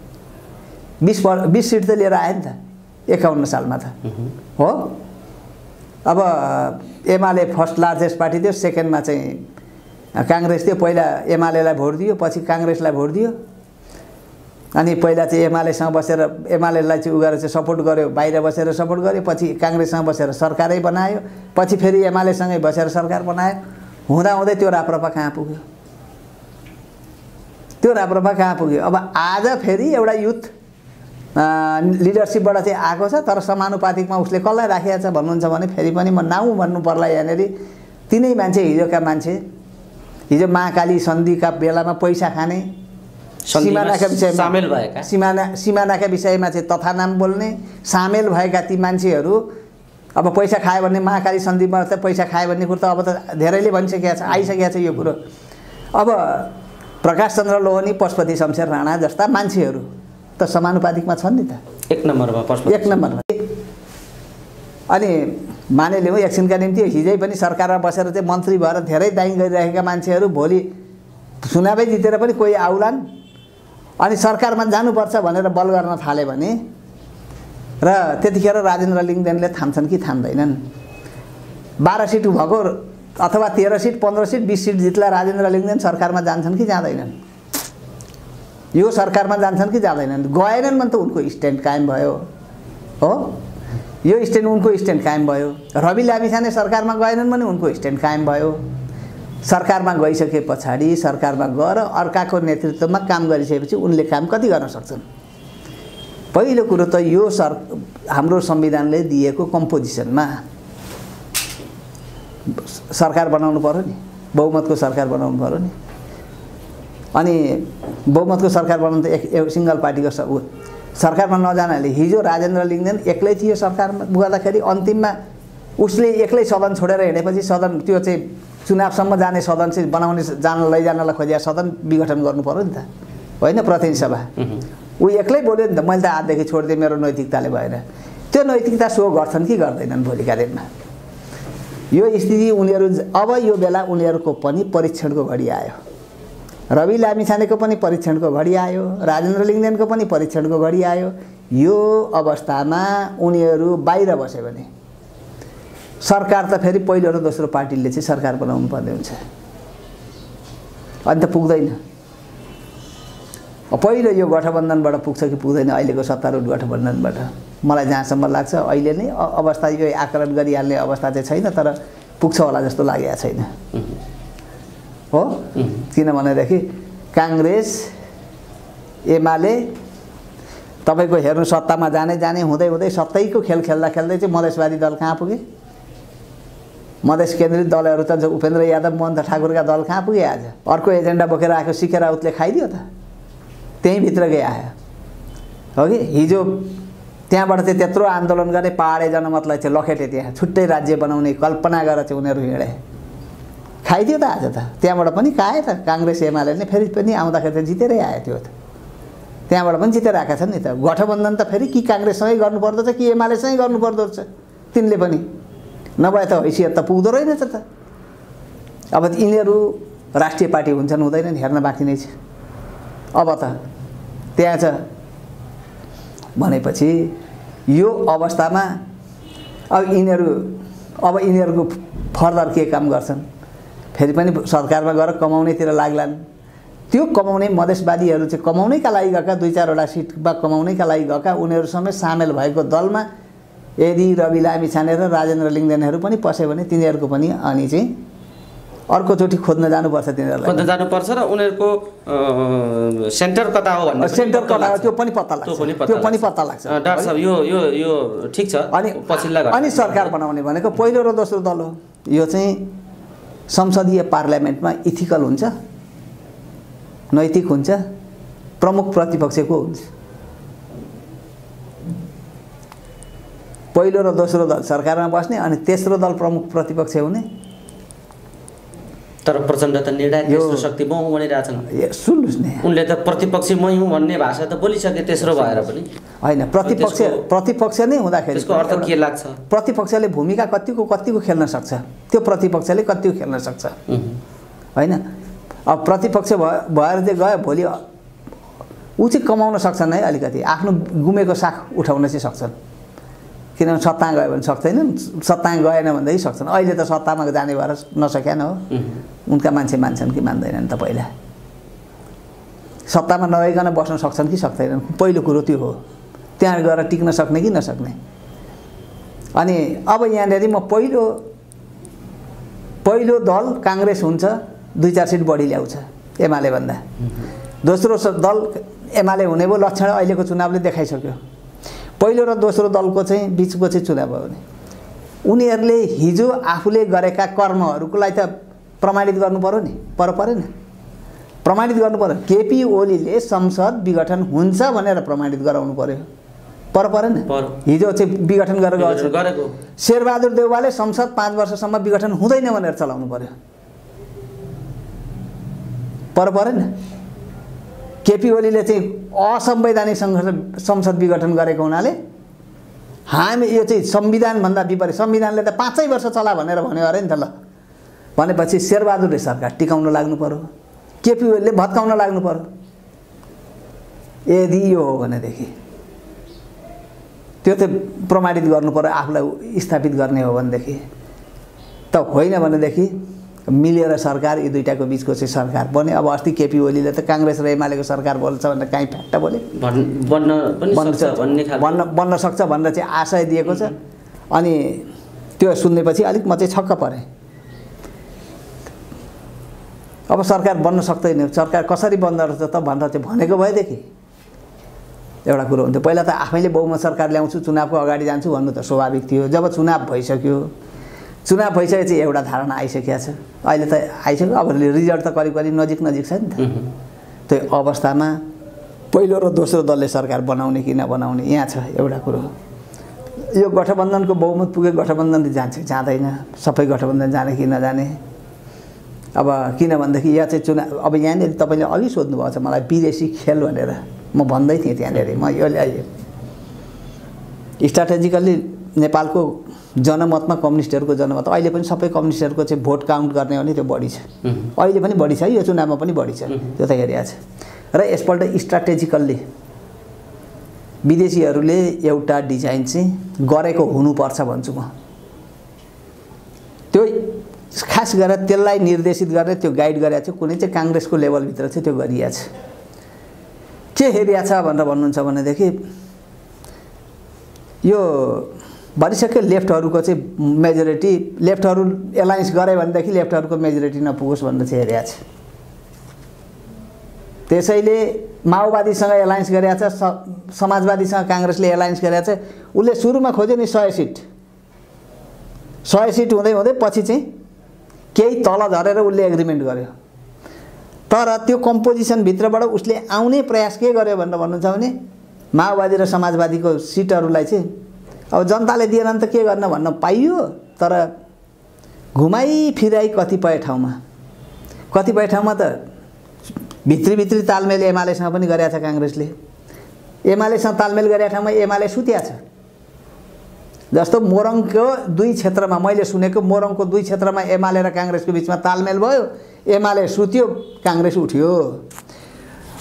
बिस बिस सिट त लिएर आयो नि त। एकाउन्न सालमा त। हो? अब एमाले फर्स्ट लार्जेस्ट पार्टी थियो सेकेन्डमा चाहिँ काङ्ग्रेस थियो। पहिला एमालेलाई भोट दियो पछि काङ्ग्रेसलाई भोट दियो। अनि पहिला चाहिँ एमालेसँग बसेर एमालेलाई चाहिँ उ गरेर चाहिँ सपोर्ट गर्यो बाहिर बसेर सपोर्ट गर्यो पछि काङ्ग्रेससँग बसेर सरकारै बनायो पछि फेरि एमालेसँगै बसेर सरकार बनायो। हुँदा हुँदै त्यो राप्रपा कहाँ पुग्यो? त्यो राप्रपा कहाँ पुग्यो? अब आज फेरि एउटा युथ लिडरसिपबाट चाहिँ आएको छ तर समानुपातिकमा उसले कसलाई राखेको छ भन्नुहुन्छ भने फेरि पनि म नाउँ भन्नु पर्ला यहाँनिर। तिनै मान्छे हिजोका मान्छे। हिजो महाकाली सन्धिका बेलामा पैसा खाने। सिमानाका विषयमा सामेल भएका? सिमाना सिमानाका विषयमा चाहिँ तथा नाम बोल्ने। सामेल भएका ती मान्छेहरू अब पैसा खायो भने महाकाली सन्धिमा त पैसा खायो भन्ने कुरो त अब त धेरैले भनिसकेको छ आइसकेको छ यो कुरो। अब प्रकाश चन्द्र लोहनी पशुपति शमशेर राणा जस्ता मान्छेहरू। त समानुपातिकमा छन् नि त। एक नम्बरमा एक नम्बरमा। अनि मानिलिउँ एकछिनका निम्ति हिजै पनि सरकारमा बसेर चाहिँ मन्त्री भएर धेरै दाइँ गरिरहेका मान्छेहरू भोलि चुनावै जितेर पनि कोही आउलान्। अनि सरकारमा जानुपर्छ भनेर बल गर्न थाल्यो भने र त्यतिखेर राजेन्द्र लिङ्गदेनले थाम्छन् कि थाम्दैनन्। बाह्र सिट भएको अथवा तेह्र सिट पन्ध्र सिट बिस सिट जित्ला राजेन्द्र लिङ्गदेन सरकारमा जान्छन् कि जाँदैनन्? यो सरकारमा जान्छन् कि जाँदैनन्? गएनन् भने त उनको स्ट्यान्ड कायम भयो। हो? यो स्ट्यान्ड उनको स्ट्यान्ड कायम भयो। रवि लामिछाने सरकारमा गएनन् भने उनको स्ट्यान्ड कायम भयो। सरकारमा गइसके पछाडि सरकारमा गएर अर्काको नेतृत्वमा काम गरिसकेपछि उनले काम कति गर्न सक्छन्? पहिलो कुरो त यो सर हाम्रो संविधानले दिएको कम्पोजिसनमा सरकार बनाउनु पऱ्यो नि। बहुमतको सरकार बनाउनु पऱ्यो नि। अनि बहुमतको सरकार बनाउनु त एक सिङ्गल पार्टीको सरकारमा नजानाले हिजो राजेन्द्र लिङ्गदेन एक्लै थियो सरकारमा गर्दाखेरि अन्तिममा उसले एक्लै सदन छोडेर हिँडेपछि सदन त्यो चाहिँ चुनावसम्म जाने सदन चाहिँ बनाउने जान लैजानलाई खोजिया सदन विघटन गर्नु पऱ्यो नि त। होइन प्रतिनिधि सभा। ऊ एक्लै बोल्यो नि त मैले त आजदेखि छोडिदिएँ मेरो नैतिकताले भएर। त्यो नैतिकता सो गर्छन् कि गर्दैनन् भोलिका दिनमा। यो स्थिति उनीहरू अब यो बेला उनीहरूको पनि परीक्षणको घडी आयो। रवि लामिछानेको पनि परीक्षणको घडी आयो राजेन्द्र लिङ्गदेनको पनि परीक्षणको घडी आयो। यो अवस्थामा उनीहरू बाहिर बस्यो भने सरकार त फेरि पहिलो र दोस्रो पार्टीले चाहिँ सरकार बनाउनु पर्ने हुन्छ। अनि त पुग्दैन। पहिलो यो गठबन्धनबाट पुग्छ कि पुग्दैन अहिलेको सत्तारूढ गठबन्धनबाट? मलाई जहाँसम्म लाग्छ अहिले नै अवस्था यो आकलन गरिहाल्ने अवस्था चाहिँ छैन तर पुग्छ होला जस्तो लागेको छैन। हो? किनभनेदेखि काङ्ग्रेस एमाले तपाईँको हेर्नु सत्तामा जाने जाने हुँदै हुँदै सत्तैको खेल खेल्दा खेल्दै चाहिँ मधेसवादी दल कहाँ पुगे? मधेस केन्द्रित दलहरू त उपेन्द्र यादव मोहन ठाकुरका दल कहाँ पुगे आज? अर्को एजेन्डा बोकेर आएको सिकेर राउतले खाइदियो त। त्यहीँभित्र गए आयो। हो कि? हिजो त्यहाँबाट चाहिँ त्यत्रो आन्दोलन गर्ने पाहाडे जनमतलाई चाहिँ लखेटे त्यहाँ छुट्टै राज्य बनाउने कल्पना गरेर चाहिँ उनीहरू हिँडे। खाइदियो त आज त। त्यहाँबाट पनि खाए त। काङ्ग्रेस एमाले नै फेरि पनि आउँदाखेरि त जितेरै आयो त्यो त। त्यहाँबाट पनि जितेर आएका छन् नि त। गठबन्धन त फेरि कि काङ्ग्रेससँगै गर्नुपर्दो छ कि एमालेसँगै गर्नुपर्दो रहेछ तिनले पनि। नभए त हैसियत त पुग्दो रहेनछ त। अब यिनीहरू राष्ट्रिय पार्टी हुन्छन् हुँदैनन् हेर्न बाँकी नै छ। अब त त्यहाँ छ। भनेपछि यो अवस्थामा अब यिनीहरू अब यिनीहरूको फर्दर के काम गर्छन्? फेरि पनि सरकारमा गएर कमाउनेतिर लाग्लान्। त्यो कमाउने मधेसवादीहरू चाहिँ कमाउनैका लागि गएका दुई चारवटा सिटमा कमाउनैका लागि गएका उनीहरू समेत सामेल भएको दलमा यदि रवि लामी छानेर राजेन्द्र लिङ्गदेनहरू पनि पस्यो भने तिनीहरूको पनि अनि चाहिँ अर्कोचोटि खोज्न जानुपर्छ तिनीहरूलाई। खोज्न जानुपर्छ र उनीहरूको सेन्टर कता हो भन्ने सेन्टर कता हो। त्यो पनि पत्ता लाग्छ। त्यो पनि पत्ता लाग्छ। डाक्टर साहब यो यो यो ठिक छ। अनि पछिल्ला अनि सरकार बनाउने भनेको पहिलो र दोस्रो दल हो। यो चाहिँ संसदीय पार्लियामेन्टमा इथिकल हुन्छ नैतिक हुन्छ प्रमुख प्रतिपक्षको हुन्छ। पहिलो र दोस्रो दल सरकारमा बस्ने अनि तेस्रो दल प्रमुख प्रतिपक्ष हुने तर प्रचण्ड त निर्णायक तेस्रो शक्ति म हुँ भनिरहेछन्। सुन्नुहोस् न। उनले त प्रतिपक्षी मै हुँ भन्ने भाषा त बोलिसके तेस्रो भएर पनि। होइन प्रतिपक्ष प्रतिपक्ष नै हुँदाखेरि त्यसको अर्थ के लाग्छ? प्रतिपक्षले भूमिका कतिको कतिको खेल्न सक्छ? त्यो प्रतिपक्षले कतिको खेल्न सक्छ। होइन? अब प्रतिपक्ष भयो भएर चाहिँ गयो भोलि ऊ चाहिँ कमाउन सक्छन् है अलिकति। आफ्नो गुमेको साख उठाउन चाहिँ सक्छन्। किनभने सत्ता गयो भने सक्दैनन्। सत्ता गएन भनेदेखि सक्छन्। अहिले त सत्तामा जाने भएर नसकेन हो। उनका मान्छे मान्छन् कि मान्दैनन् त पहिला। सत्तामा नगइकन बस्न सक्छन् कि सक्दैनन्? पहिलो कुरो त्यो हो। त्यहाँ गएर टिक्न सक्ने कि नसक्ने? अनि अब यहाँनिर म पहिलो पहिलो दल काङ्ग्रेस हुन्छ दुई चार सिट बढी ल्याउँछ एमाले भन्दा। दोस्रो दल एमाले हुने भयो लक्षण अहिलेको चुनावले देखाइसक्यो। पहिलो र दोस्रो दलको चाहिँ बिचको चाहिँ चुनाव हो भने। उनीहरूले हिजो आफूले गरेका कर्महरूको लागि त प्रमाणित गर्नु पऱ्यो नि? पर परेन। प्रमाणित गर्नु पऱ्यो केपी ओलीले संसद विघटन हुन्छ भनेर प्रमाणित गराउनु पऱ्यो पर परेन। हिजो चाहिँ विघटन गरेर गरेको। शेरबहादुर देउवाले संसद पाँच वर्षसम्म विघटन हुँदैन भनेर चलाउनु पर्यो। पर परेन। केपी ओलीले चाहिँ असंवैधानिक सङ्घर्ष संसद विघटन गरेको हुनाले हामी यो चाहिँ संविधानभन्दा विपरीत संविधानले त पाँचै वर्ष चला भनेर भन्यो अरे नि त ल। भनेपछि शेरबहादुरले सरकार टिकाउन लाग्नु पर्यो। केपी ओलीले भत्काउन लाग्नु पर्यो। यदि यो हो भनेदेखि त्यो त प्रमाणित गर्नु पर्यो आफूलाई स्थापित गर्ने हो भनेदेखि। त होइन भनेदेखि मिलेर सरकार यो दुइटाको बिचको चाहिँ सरकार बन्यो। अब अस्ति केपी ओलीले त काङ्ग्रेस र एमालेको सरकार बोल्छ भनेर काहीँ फ्याट्ट बोले। बन्न बन्न बन्न सक्छ भनेर चाहिँ आशय दिएको छ। अनि त्यो सुन्नेपछि अलिक म चाहिँ छक्क परेँ। अब सरकार बन्न सक्दैन। सरकार कसरी बन्द रहेछ त भनेर चाहिँ भनेको भएदेखि एउटा कुरो हुन्थ्यो। पहिला त आफैले बहुमत सरकार ल्याउँछु चुनावको अगाडि जान्छु भन्नु त स्वाभाविक थियो। जब चुनाव भइसक्यो चुनाव भइसकेपछि एउटा धारणा आइसकेको छ। अहिले त आइसक्यो। अब रिजल्ट त करिब करिब नजिक नजिक छ नि त। त्यो अवस्थामा पहिलो र दोस्रो दलले सरकार बनाउने कि नबनाउने यहाँ छ एउटा कुरो। यो गठबन्धनको बहुमत पुगे गठबन्धन त जान्छ जाँदैन। सबै गठबन्धन जाने कि नजाने। अब किन भनेदेखि यहाँ चाहिँ चुनाव अब यहाँनिर तपाईँले अघि सोध्नुभएको छ मलाई विदेशी खेल भनेर। म भन्दै थिएँ त्यहाँनिर म यो स्ट्राटेजिकल्ली नेपालको जनमतमा कम्युनिस्टहरूको जनमत अहिले पनि सबै कम्युनिस्टहरूको चाहिँ भोट काउन्ट गर्ने हो भने त्यो बढी छ। अहिले पनि बढी छ यो चुनावमा पनि बढी छ त्यो त हेरिया छ। र यसपल्ट स्ट्राटेजिकल्ली विदेशीहरूले एउटा डिजाइन चाहिँ गरेको हुनुपर्छ भन्छु म। खास गरेर त्यसलाई निर्देशित गर्ने त्यो गाइड गरेको चाहिँ कुनै चाहिँ काङ्ग्रेसको लेभलभित्र चाहिँ त्यो गरिएको छ। के हेरिया छ भनेर भन्नुहुन्छ भनेदेखि यो भनिसक्यो लेफ्टहरूको चाहिँ मेजोरिटी लेफ्टहरू एलायन्स गऱ्यो भनेदेखि लेफ्टहरूको मेजोरिटी नपुगोस् भनेर चाहिँ हेरिया छ। त्यसैले माओवादीसँग एलायन्स गरेका छ समाजवादीसँग काङ्ग्रेसले एलायन्स गरेका छ। उसले सुरुमा खोज्यो नि सय सिट। सय सिट हुँदै हुँदै पछि चाहिँ केही तल झरेर उसले एग्रिमेन्ट गर्यो। तर त्यो कम्पोजिसनभित्रबाट उसले आउने प्रयास के गर्यो भनेर भन्नुहुन्छ भने माओवादी र समाजवादीको सिटहरूलाई चाहिँ अब जनताले भने त के गर्न भन्न पाइयो तर घुमाइ फिराइ कतिपय ठाउँमा। कतिपय ठाउँमा त भित्री भित्री तालमेल एमालेसँग पनि गरेका छ काङ्ग्रेसले। एमालेसँग तालमेल गरेका ठाउँमा एमाले सुत्या छ। जस्तो मोरङको दुई क्षेत्रमा मैले सुनेको मोरङको दुई क्षेत्रमा एमाले र काङ्ग्रेसको बिचमा तालमेल भयो एमाले सुत्यो काङ्ग्रेस उठ्यो।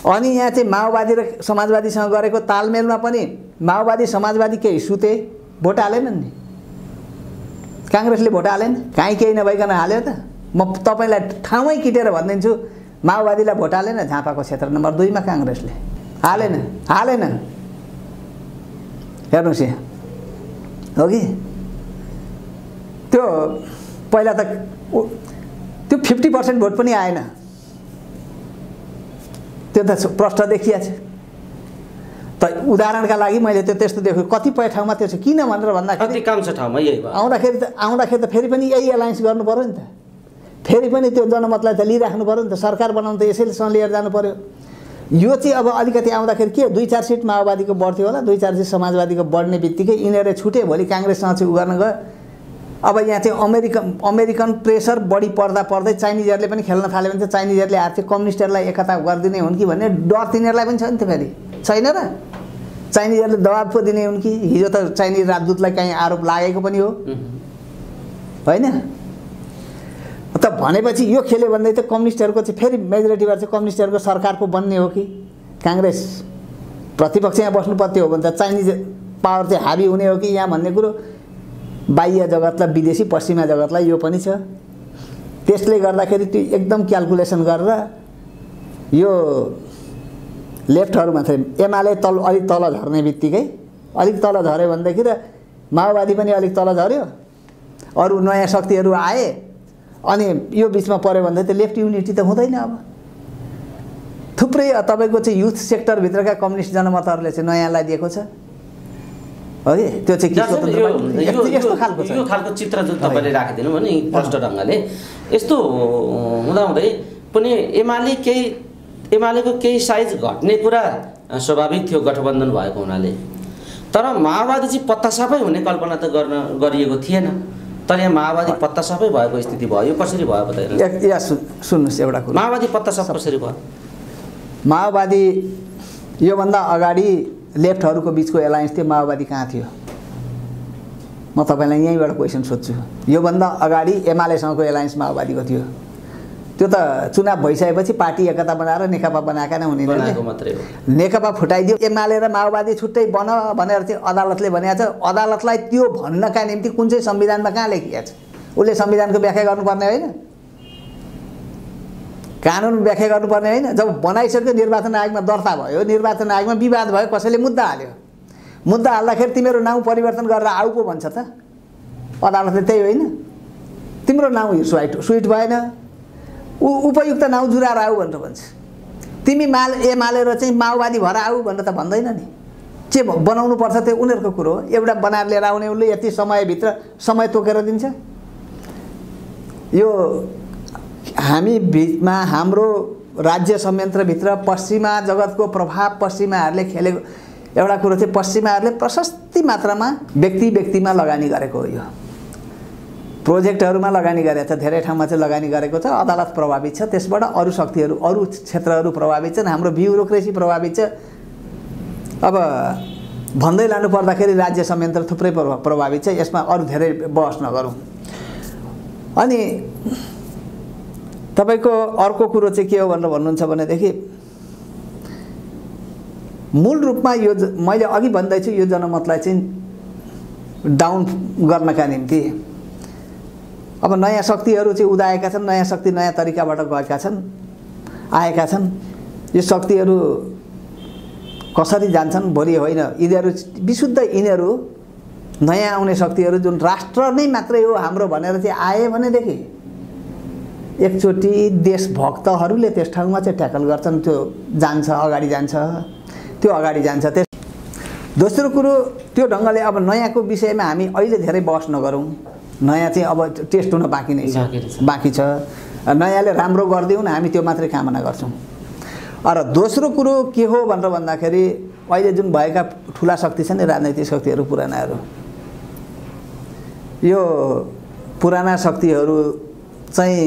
अनि यहाँ चाहिँ माओवादी र समाजवादीसँग गरेको तालमेलमा पनि माओवादी समाजवादी केही सुते भोट हालेनन् नि। काङ्ग्रेसले भोट हालेन काहीँ केही नभइकन हाल्यो त। म तपाईँलाई ठाउँमै किटेर भनिदिन्छु माओवादीलाई भोट हालेन झापाको क्षेत्र नम्बर दुईमा काङ्ग्रेसले। हालेन हालेन। हेर्नुहोस् यहाँ। हो कि? त्यो पहिला त त्यो फिफ्टी पर्सेन्ट भोट पनि आएन। त्यो त प्रष्ट देखिया छ। त उदाहरणका लागि मैले त्यो त्यस्तो देखेँ कतिपय ठाउँमा त्यो छ। किन भनेर भन्दाखेरि ठाउँमा यही भयो। आउँदाखेरि त आउँदाखेरि त फेरि पनि यही एलायन्स गर्नु पऱ्यो नि त। फेरि पनि त्यो जनमतलाई त लिइराख्नु पऱ्यो नि त। सरकार बनाउनु त यसैलेसँग लिएर जानु पऱ्यो यो चाहिँ अब अलिकति आउँदाखेरि के दुई चार सिट माओवादीको बढ्थ्यो होला दुई चार सिट समाजवादीको बढ्ने बित्तिकै यिनीहरू छुटे भोलि काङ्ग्रेससँग चाहिँ उ गर्न गयो। अब यहाँ चाहिँ अमेरिकन अमेरिकन प्रेसर बढी पर्दा पर्दै चाइनिजहरूले पनि खेल्न थाल्यो भने चाहिँ चाइनिजहरूले चाहिँ कम्युनिस्टहरूलाई एकता गरिदिने हुन् कि भन्ने डर तिनीहरूलाई पनि छ नि त फेरि। छैन र? चाइनिजहरूले दबाब पो दिने हुन् कि? हिजो त चाइनिज राजदूतलाई काहीँ आरोप लागेको पनि हो। होइन? त भनेपछि यो खेल्यो भन्दै त कम्युनिस्टहरूको चाहिँ फेरि मेजोरिटीबाट चाहिँ कम्युनिस्टहरूको सरकार पो बन्ने हो कि? काङ्ग्रेस प्रतिपक्ष यहाँ बस्नु हो भने त चाइनिज पावर चाहिँ हाबी हुने हो कि यहाँ भन्ने कुरो? बाह्य जगतलाई विदेशी पश्चिमा जगतलाई यो पनि छ। त्यसले गर्दाखेरि त्यो एकदम क्यालकुलेसन गरेर यो लेफ्टहरू मात्रै एमाले तल अलिक तल झर्ने बित्तिकै अलिक तल झऱ्यो भनेदेखि र माओवादी पनि अलिक तल झऱ्यो अरू नयाँ शक्तिहरू आए। अनि यो बिचमा पऱ्यो भने त लेफ्ट युनिटी त हुँदैन अब। थुप्रै तपाईँको चाहिँ युथ सेक्टरभित्रका कम्युनिस्ट जनमतहरूले चाहिँ नयाँलाई दिएको छ। हो त्यो चाहिँ यस्तो- खालको छ। यो खालको चित्र जुन तपाईँले राखिदिनु भयो नि प्रष्ट ढङ्गले। यस्तो हुँदाहुँदै पनि एमाले केही एमालेको केही साइज घट्ने कुरा स्वाभाविक थियो गठबन्धन भएको हुनाले। तर माओवादी चाहिँ पत्ता साफै हुने कल्पना त गर्न गरिएको थिएन। तर यहाँ माओवादी पत्ता साफै भएको स्थिति भयो। यो कसरी भयो बताइरहनु एक- या सु- सुन्नुहोस् एउटा कुरा। माओवादी पत्ता साफ कसरी भयो? माओवादी योभन्दा अगाडि लेफ्टहरूको बिचको एलायन्स थियो माओवादी कहाँ थियो? म तपाईँलाई यहीँबाट क्वेसन सोध्छु। योभन्दा अगाडि एमालेसँगको एलायन्स माओवादीको थियो। त्यो त चुनाव भइसकेपछि पार्टी एकता बनाएर नेकपा बनाएका नै हुने नेकपा फुटाइदियो। एमाले र माओवादी छुट्टै बन भनेर चाहिँ अदालतले भनेको छ। अदालतलाई त्यो भन्नका निम्ति कुन चाहिँ संविधानमा कहाँ लेखिएको छ? उसले संविधानको व्याख्या गर्नुपर्ने होइन। कानुन व्याख्या गर्नुपर्ने होइन। जब बनाइसक्यो निर्वाचन आयोगमा दर्ता भयो निर्वाचन आयोगमा विवाद भयो कसैले मुद्दा हाल्यो। मुद्दा हाल्दाखेरि तिम्रो नाउँ परिवर्तन गरेर आऊ पो भन्छ त। अदालतले त्यही होइन। तिम्रो नाउँ स्वाइट स्विट भएन। उ उपयुक्त नाउँ जुराएर आऊ भनेर भन्छ। तिमी माल एमालेर चाहिँ माओवादी भएर आऊ भनेर त भन्दैन नि। के बनाउनु पर्छ त्यो उनीहरूको कुरो हो। एउटा बनाएर लिएर आउने उसले यति समयभित्र समय तोकेर दिन्छ। यो हामी बिचमा हाम्रो राज्य संयन्त्रभित्र पश्चिमा जगतको प्रभाव पश्चिमाहरूले खेलेको एउटा कुरो चाहिँ पश्चिमाहरूले प्रशस्ति मात्रामा व्यक्ति व्यक्तिमा लगानी गरेको हो यो। प्रोजेक्टहरूमा लगानी गरेको छ धेरै ठाउँमा चाहिँ लगानी गरेको छ अदालत प्रभावित छ त्यसबाट अरू शक्तिहरू अरू क्षेत्रहरू प्रभावित छन् हाम्रो ब्युरोक्रेसी प्रभावित छ। अब भन्दै लानु पर्दाखेरि राज्य संयन्त्र थुप्रै प्रभा- प्रभावित छ यसमा अरू धेरै बहस नगरौँ। अनि तपाईँको अर्को कुरो चाहिँ के हो भनेर भन्नुहुन्छ भनेदेखि मूल रूपमा यो मैले अघि भन्दैछु यो जनमतलाई चाहिँ डाउन गर्नका निम्ति। अब नयाँ शक्तिहरू चाहिँ उदाएका छन् नयाँ शक्ति नयाँ तरिकाबाट गएका छन् आएका छन्। यो शक्तिहरू कसरी जान्छन् भोलि होइन। यिनीहरू विशुद्ध यिनीहरू नयाँ आउने शक्तिहरू जुन राष्ट्र नै मात्रै हो हाम्रो भनेर चाहिँ आए भनेदेखि एकचोटि देशभक्तहरूले त्यस ठाउँमा चाहिँ ट्याकल गर्छन् त्यो जान्छ अगाडि जान्छ त्यो अगाडि जान्छ। त्यस दोस्रो कुरो त्यो ढङ्गले अब नयाँको विषयमा हामी अहिले धेरै बहस नगरौँ। नयाँ चाहिँ अब टेस्ट हुन बाँकी नै छ। बाँकी छ। नयाँले राम्रो गरिदिउँ न हामी त्यो मात्रै कामना गर्छौँ। र दोस्रो कुरो के हो भनेर भन्दाखेरि अहिले जुन भएका ठुला शक्ति छन् नि राजनैतिक शक्तिहरू पुरानाहरू यो पुराना शक्तिहरू चाहिँ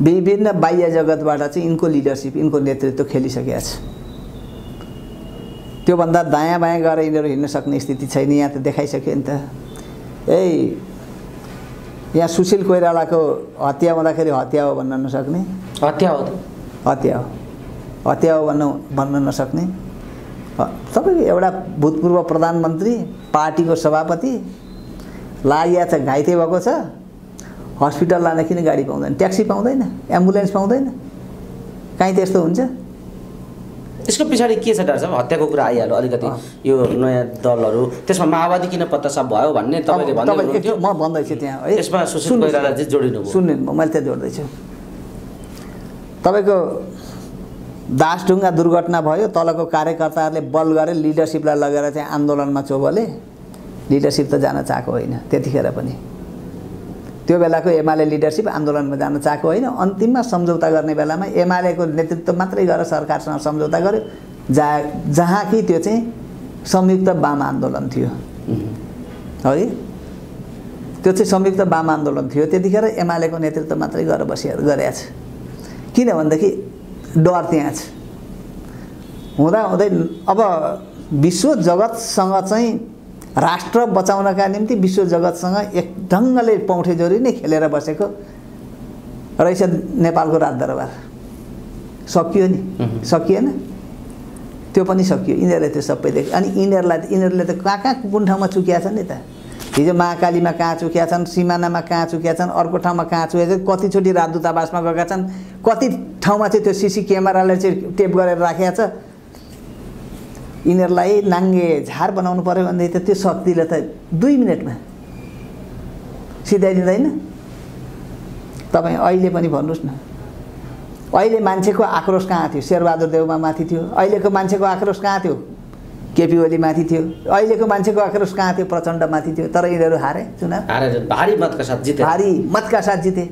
विभिन्न बाह्य जगतबाट चाहिँ यिनको लिडरसिप यिनको नेतृत्व खेलिसकेका छ। त्योभन्दा दायाँ बायाँ गएर यिनीहरू हिँड्न सक्ने स्थिति छैन यहाँ त देखाइसक्यो नि त। ए यहाँ सुशील कोइरालाको हत्या हुँदाखेरि हत्या हो भन्न नसक्ने? हत्या हो हत्या हो। हत्या हो भन्न भन्न नसक्ने? तपाईँको एउटा भूतपूर्व प्रधानमन्त्री पार्टीको सभापति लागिया छ घाइते भएको छ हस्पिटल लान किन गाडी पाउँदैन ट्याक्सी पाउँदैन एम्बुलेन्स पाउँदैन काहीँ त्यस्तो हुन्छ? यसको पछाडि के छ डाक्टर साहब हत्याको कुरा आइहाल्यो अलिकति। यो नयाँ दलहरू। त्यसमा माओवादी किन पत्तासाप भयो भन्ने तपाईँले म भन्दैछु त्यहाँ है। यसमा सुशील सुन्नुहोस्। कोइराला चाहिँ जोडिनु सुन्नु मैले त्यहाँ जोड्दैछु। तपाईँको दासढुङ्गा दुर्घटना भयो तलको कार्यकर्ताहरूले बल गरे लिडरसिपलाई लगेर चाहिँ आन्दोलनमा चोबले। लिडरसिप त जान चाहेको होइन त्यतिखेर पनि। त्यो बेलाको एमाले लिडरसिप आन्दोलनमा जान चाहेको होइन। अन्तिममा सम्झौता गर्ने बेलामा एमालेको नेतृत्व मात्रै गरेर सरकारसँग सम्झौता गर्यो। जहाँ जहाँ कि त्यो चाहिँ संयुक्त वाम आन्दोलन थियो। है? त्यो चाहिँ संयुक्त वाम आन्दोलन थियो। त्यतिखेर एमालेको नेतृत्व मात्रै गरेर बसिएर गरेछ किन भनेदेखि डर त्यहाँ छ। हुँदा हुँदै अब विश्व जगतसँग चाहिँ राष्ट्र बचाउनका निम्ति विश्व जगतसँग एक ढङ्गले पौठे जोरी नै खेलेर बसेको रहेछ नेपालको राजदरबार। सकियो नि. सकिएन? त्यो पनि सकियो। यिनीहरूले त्यो सबै देख्यो अनि यिनीहरूलाई यिनीहरूले त कहाँ कहाँ कुन ठाउँमा चुकिया छन् नि त? हिजो महाकालीमा कहाँ चुकिया छन्? सिमानामा कहाँ चुकिया छन्? अर्को ठाउँमा कहाँ चुकिया छन्? कतिचोटि राजदूतावासमा गएका छन्? कति ठाउँमा चाहिँ त्यो सिसी क्यामेराले चाहिँ टेप गरेर राखेको छ? यिनीहरूलाई नाङ्गे झार बनाउनु पऱ्यो भनेदेखि त त्यो शक्तिले त दुई मिनटमा सिधाइदिँदैन। तपाईँ अहिले पनि भन्नुहोस् न। अहिले मान्छेको आक्रोश कहाँ थियो? शेरबहादुर देउमा माथि थियो। अहिलेको मान्छेको आक्रोश कहाँ थियो? केपी ओली माथि थियो। अहिलेको मान्छेको आक्रोश कहाँ थियो? प्रचण्ड माथि थियो। तर यिनीहरू हारे चुनाव। भारी मतका साथ जिते। भारी मतका साथ जिते।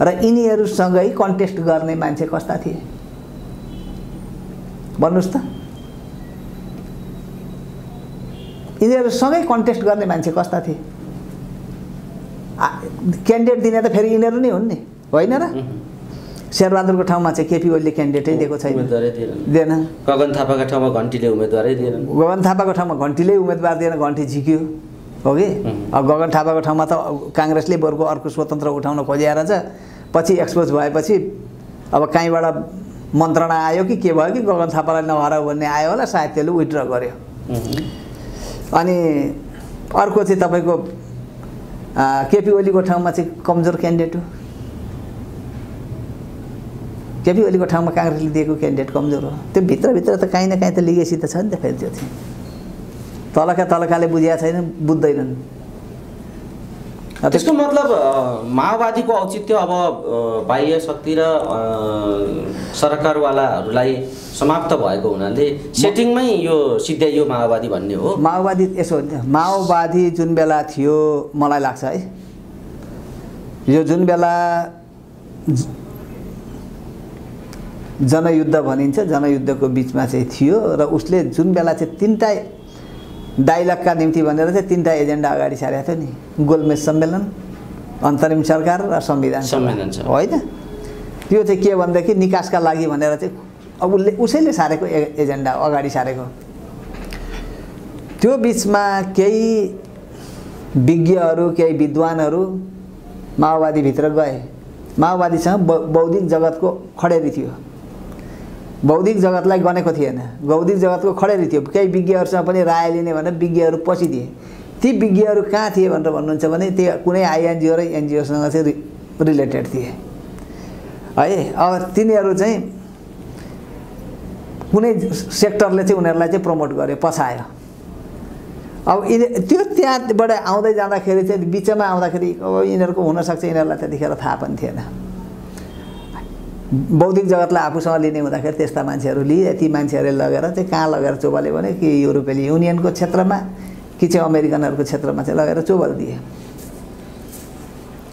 र यिनीहरूसँगै कन्टेस्ट गर्ने मान्छे कस्ता थिए? भन्नुहोस् त। यिनीहरूसँगै कन्टेस्ट गर्ने मान्छे कस्ता थिए? क्यान्डिडेट दिने त फेरि यिनीहरू नै हुन् नि। होइन र. शेरबहादुरको ठाउँमा चाहिँ केपी ओलीले क्यान्डिडेटै दिएको छैन। दिएन। गगन थापाका ठाउँमा घन्टीले उम्मेदवारै दिएनन् गगन थापाको ठाउँमा घन्टीले उम्मेदवार दिएन घन्टी झिक्यो। हो कि. अब गगन थापाको ठाउँमा त काङ्ग्रेसले बरुको अर्को स्वतन्त्र उठाउन खोजिएर छ पछि एक्सपोज भएपछि अब कहीँबाट मन्त्रणा आयो कि के भयो कि गगन थापालाई नहराउ भन्ने आयो होला सायद त्यसले विथड्र गर्यो. अनि अर्को चाहिँ तपाईँको केपी ओलीको ठाउँमा चाहिँ कमजोर क्यान्डिडेट हो। केपी ओलीको ठाउँमा काङ्ग्रेसले दिएको क्यान्डिडेट कमजोर हो। त्यो भित्रभित्र त काहीँ न काहीँ त लिगेसी त छ नि त फेरि त्यो चाहिँ। तलका तलकाले बुझिया छैन बुझ्दैनन्। त्यसको मतलब माओवादीको औचित्य अब बाह्य शक्ति र सरकारवालाहरूलाई समाप्त भएको हुनाले सेटिङमै यो सिद्ध्याइयो माओवादी भन्ने हो। माओवादी यसो माओवादी जुन बेला थियो मलाई लाग्छ है यो जुन बेला जनयुद्ध भनिन्छ जनयुद्धको बिचमा चाहिँ थियो र उसले जुन बेला चाहिँ तिनवटा डाइलगका निम्ति भनेर चाहिँ तिनवटा एजेन्डा अगाडि सारेको थियो नि। गोलमेज सम्मेलन अन्तरिम सरकार र संविधान सभा। होइन? त्यो चाहिँ के भनेदेखि निकासका लागि भनेर चाहिँ अब उसले उसैले सारेको ए एजेन्डा अगाडि सारेको। त्यो बिचमा केही विज्ञहरू केही विद्वानहरू माओवादीभित्र गए। माओवादीसँग बौद्धिक जगतको खडेरी थियो। बौद्धिक जगतलाई गनेको थिएन। बौद्धिक जगतको खडेरी थियो। केही विज्ञहरूसँग पनि राय लिने भनेर विज्ञहरू पसिदिए ती विज्ञहरू कहाँ थिए भनेर भन्नुहुन्छ भने त्यो कुनै आइएनजिओ र एनजिओसँग चाहिँ रिलेटेड थिए। है? अब तिनीहरू चाहिँ कुनै सेक्टरले चाहिँ उनीहरूलाई चाहिँ प्रमोट गर्यो पछायो। अब यिनी त्यो त्यहाँबाट आउँदै जाँदाखेरि चाहिँ बिचमा आउँदाखेरि अब यिनीहरूको हुनसक्छ यिनीहरूलाई त्यतिखेर थाहा पनि थिएन। बौद्धिक जगतलाई आफूसँग लिने हुँदाखेरि त्यस्ता मान्छेहरू लिए। ती मान्छेहरूले लगेर चाहिँ कहाँ लगेर चोबले भने कि युरोपियन युनियनको क्षेत्रमा कि चाहिँ अमेरिकनहरूको क्षेत्रमा चाहिँ लगेर चोबल दिए।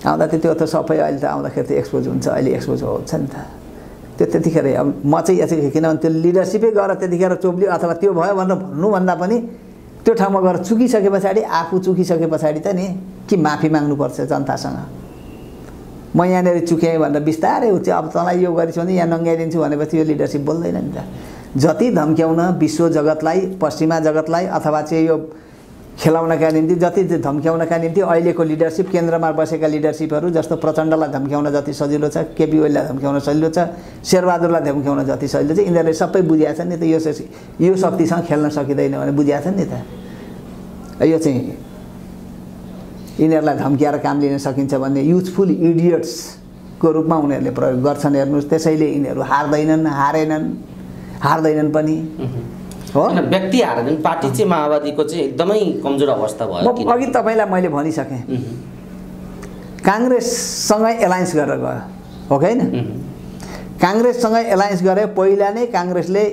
आउँदा त त्यो त सबै अहिले त आउँदाखेरि त एक्सपोज हुन्छ अहिले एक्सपोज हुन्छ नि त। त्यो त्यतिखेर अब म चाहिँ चाहिँ किनभने त्यो लिडरसिपै गएर त्यतिखेर चोप्लियो अथवा त्यो भयो भनेर भन्नुभन्दा पनि त्यो ठाउँमा गएर चुकिसके पछाडि आफू चुकिसके पछाडि त नि कि माफी माग्नुपर्छ जनतासँग। म यहाँनिर चुकेँ भनेर बिस्तारै उच्च अब तँलाई यो गरिस् भने यहाँ नङ्गाइदिन्छु भनेपछि यो लिडरसिप बोल्दैन नि त। जति धम्क्याउन विश्व जगतलाई पश्चिमा जगतलाई अथवा चाहिँ यो खेलाउनका निम्ति जति धम्क्याउनका निम्ति अहिलेको लिडरसिप केन्द्रमा बसेका लिडरसिपहरू जस्तो प्रचण्डलाई धम्क्याउन जति सजिलो छ केपी ओलीलाई धम्क्याउन सजिलो छ शेरबहादुरलाई धम्क्याउन जति सजिलो छ यिनीहरूले सबै बुझिया छन् नि त यो यो शक्तिसँग खेल्न सकिँदैन भने बुझिया छन् नि त। यो चाहिँ यिनीहरूलाई धम्क्याएर काम लिन सकिन्छ भन्ने युथफुल इडियट्सको रूपमा उनीहरूले प्रयोग गर्छन् हेर्नुहोस् त्यसैले यिनीहरू हार्दैनन् हारेनन् हार्दैनन् पनि। हो? व्यक्ति हारेन पार्टी चाहिँ माओवादीको चाहिँ एकदमै कमजोर अवस्था भयो अघि तपाईँलाई मैले भनिसकेँ। काङ्ग्रेससँगै एलायन्स गरेर गयो हो कि होइन? काङ्ग्रेससँग एलायन्स गरे पहिला नै काङ्ग्रेसले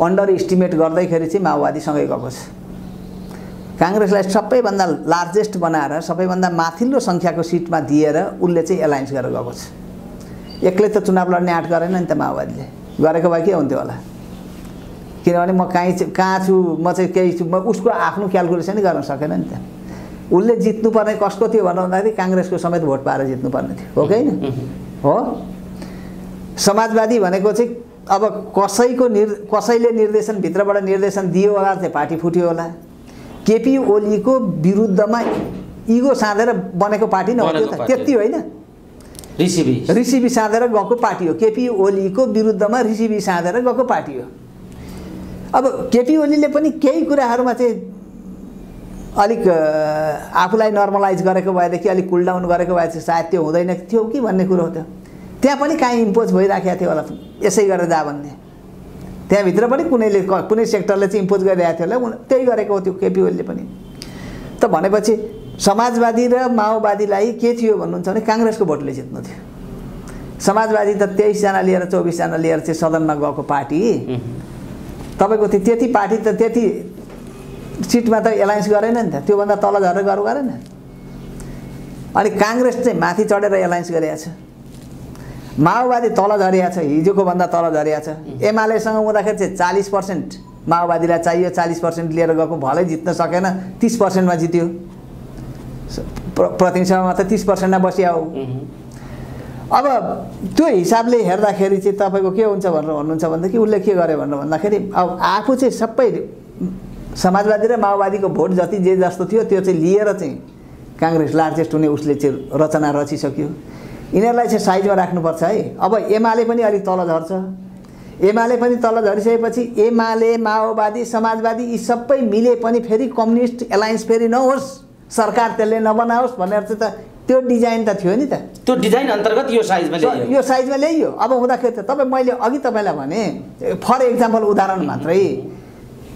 अन्डर इस्टिमेट गर्दैखेरि चाहिँ माओवादीसँगै गएको छ। काङ्ग्रेसलाई सबैभन्दा लार्जेस्ट बनाएर सबैभन्दा माथिल्लो सङ्ख्याको सिटमा दिएर उसले चाहिँ एलायन्स गरेर गएको छ। एक्लै त चुनाव लड्ने आँट गरेन नि त माओवादीले। गरेको भए के हुन्थ्यो होला? किनभने म कहीँ कहाँ छु म चाहिँ केही छु म उसको आफ्नो क्यालकुलेसनै गर्न सकेन नि त। उसले जित्नुपर्ने कसको थियो भनेर भन्दाखेरि काङ्ग्रेसको समेत भोट पाएर जित्नुपर्ने थियो। हो कि हो? समाजवादी भनेको चाहिँ अब कसैको निर् कसैले निर्देशन भित्रबाट निर्देशन दियो होला चाहिँ पार्टी फुट्यो होला। केपी ओलीको विरुद्धमा इगो साँधेर बनेको पार्टी न हो त्यो त। त्यति होइन। रिसिभी रिसिबी साँधेर गएको पार्टी हो। केपी ओलीको विरुद्धमा रिसिबी साँधेर गएको पार्टी हो। अब केपी ओलीले पनि केही कुराहरूमा चाहिँ अलिक आफूलाई नर्मलाइज गरेको भएदेखि अलिक कुल डाउन गरेको भए चाहिँ सायद त्यो हुँदैन। थियो कि भन्ने कुरो हो त्यो। त्यहाँ पनि काहीँ इम्पोज भइराखेको थियो होला। यसै गरेर जा भन्ने। त्यहाँभित्र पनि कुनैले कुनै सेक्टरले चाहिँ इम्पोज गरिरहेको थियो होला। त्यही गरेको हो त्यो केपी ओलीले पनि। त भनेपछि समाजवादी र माओवादीलाई के थियो भन्नुहुन्छ भने काङ्ग्रेसको भोटले जित्नु थियो। समाजवादी त तेइसजना लिएर चौबिसजना लिएर चाहिँ सदनमा गएको पार्टी। तपाईँको त्यो त्यति पार्टी त त्यति सिटमा त एलायन्स गरेन नि त। त्योभन्दा तल झरेर गरौँ गरेन। अनि काङ्ग्रेस चाहिँ माथि चढेर एलायन्स गरिएको छ माओवादी तल झरिया छ हिजोको भन्दा तल झरिया छ। एमालेसँग हुँदाखेरि चाहिँ चालिस पर्सेन्ट माओवादीलाई चाहियो चालिस पर्सेन्ट लिएर गएको भलै जित्न सकेन तिस पर्सेन्टमा जित्यो। प्र प्रतिनिधि सभामा त तिस पर्सेन्टमा बसिया हो। अब त्यो हिसाबले हेर्दाखेरि चाहिँ तपाईँको के हुन्छ भनेर भन्नुहुन्छ भनेदेखि उसले के गर्यो भनेर भन्दाखेरि अब आफू चाहिँ सबै समाजवादी र माओवादीको भोट जति जे जस्तो थियो त्यो चाहिँ लिएर चाहिँ काङ्ग्रेस लार्जेस्ट हुने उसले चाहिँ रचना रचिसक्यो। यिनीहरूलाई चाहिँ साइजमा राख्नुपर्छ है। अब एमाले पनि अलिक तल झर्छ। एमाले पनि तल झरिसकेपछि एमाले माओवादी समाजवादी यी सबै मिले पनि फेरि कम्युनिस्ट एलायन्स फेरि नहोस् सरकार त्यसले नबनाओस् भनेर चाहिँ त त्यो डिजाइन त थियो नि त। त्यो डिजाइन अन्तर्गत यो साइजमा ल्याइयो। यो साइजमा ल्याइयो। अब हुँदाखेरि त तपाईँ मैले अघि तपाईँलाई भने फर इक्जाम्पल उदाहरण मात्रै।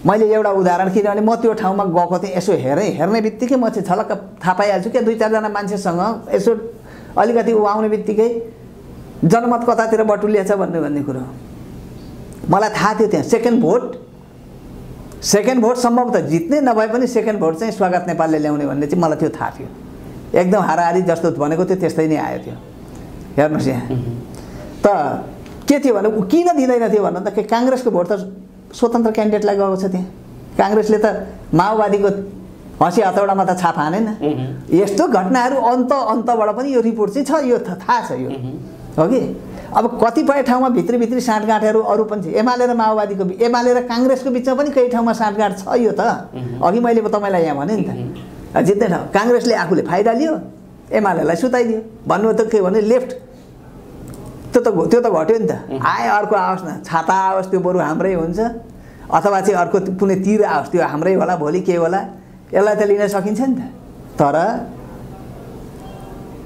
मैले एउटा उदाहरण किनभने म त्यो ठाउँमा गएको थिएँ यसो हेरेँ। हेर्ने बित्तिकै म चाहिँ झलक्क थाहा पाइहाल्छु क्या दुई चारजना मान्छेसँग यसो अलिकति ऊ आउने बित्तिकै जनमत कतातिर बटुलिएछ भन्ने भन्ने कुरो मलाई थाहा थियो त्यहाँ। सेकेन्ड भोट सेकेन्ड भोट सम्भवतः जित्ने नभए पनि सेकेन्ड भोट चाहिँ स्वागत नेपालले ल्याउने भन्ने चाहिँ मलाई त्यो थाहा थियो। एकदम हाराहारी जस्तो भनेको थियो त्यस्तै नै आयो थियो हेर्नुहोस् यहाँ। त के थियो भने ऊ किन दिँदैन थियो भन्नु त काङ्ग्रेसको भोट त स्वतन्त्र क्यान्डिडेटलाई गएको छ त्यहाँ। काङ्ग्रेसले त माओवादीको हँसी हतौडामा त छाप हानेन। यस्तो घटनाहरू अन्त अन्तबाट पनि यो रिपोर्ट चाहिँ छ यो थाहा छ यो। हो कि? अब कतिपय ठाउँमा भित्री भित्री साँठगाँठहरू अरू पनि छ। एमाले र माओवादीको एमाले र काङ्ग्रेसको बिचमा पनि केही ठाउँमा साँठगाँठ छ यो त। अघि मैले तपाईँलाई यहाँ भने नि त। जित्ने ठाउँ। काङ्ग्रेसले आफूले फाइदा लियो एमालेलाई सुताइदियो। भन्नु त के भने लेफ्ट। त्यो त त्यो त घट्यो नि त। आयो अर्को आओस् न। छाता आओस् त्यो बरु हाम्रै हुन्छ। अथवा चाहिँ अर्को कुनै तिर आओस् त्यो हाम्रै होला भोलि के होला? यसलाई त लिन सकिन्छ नि त। तर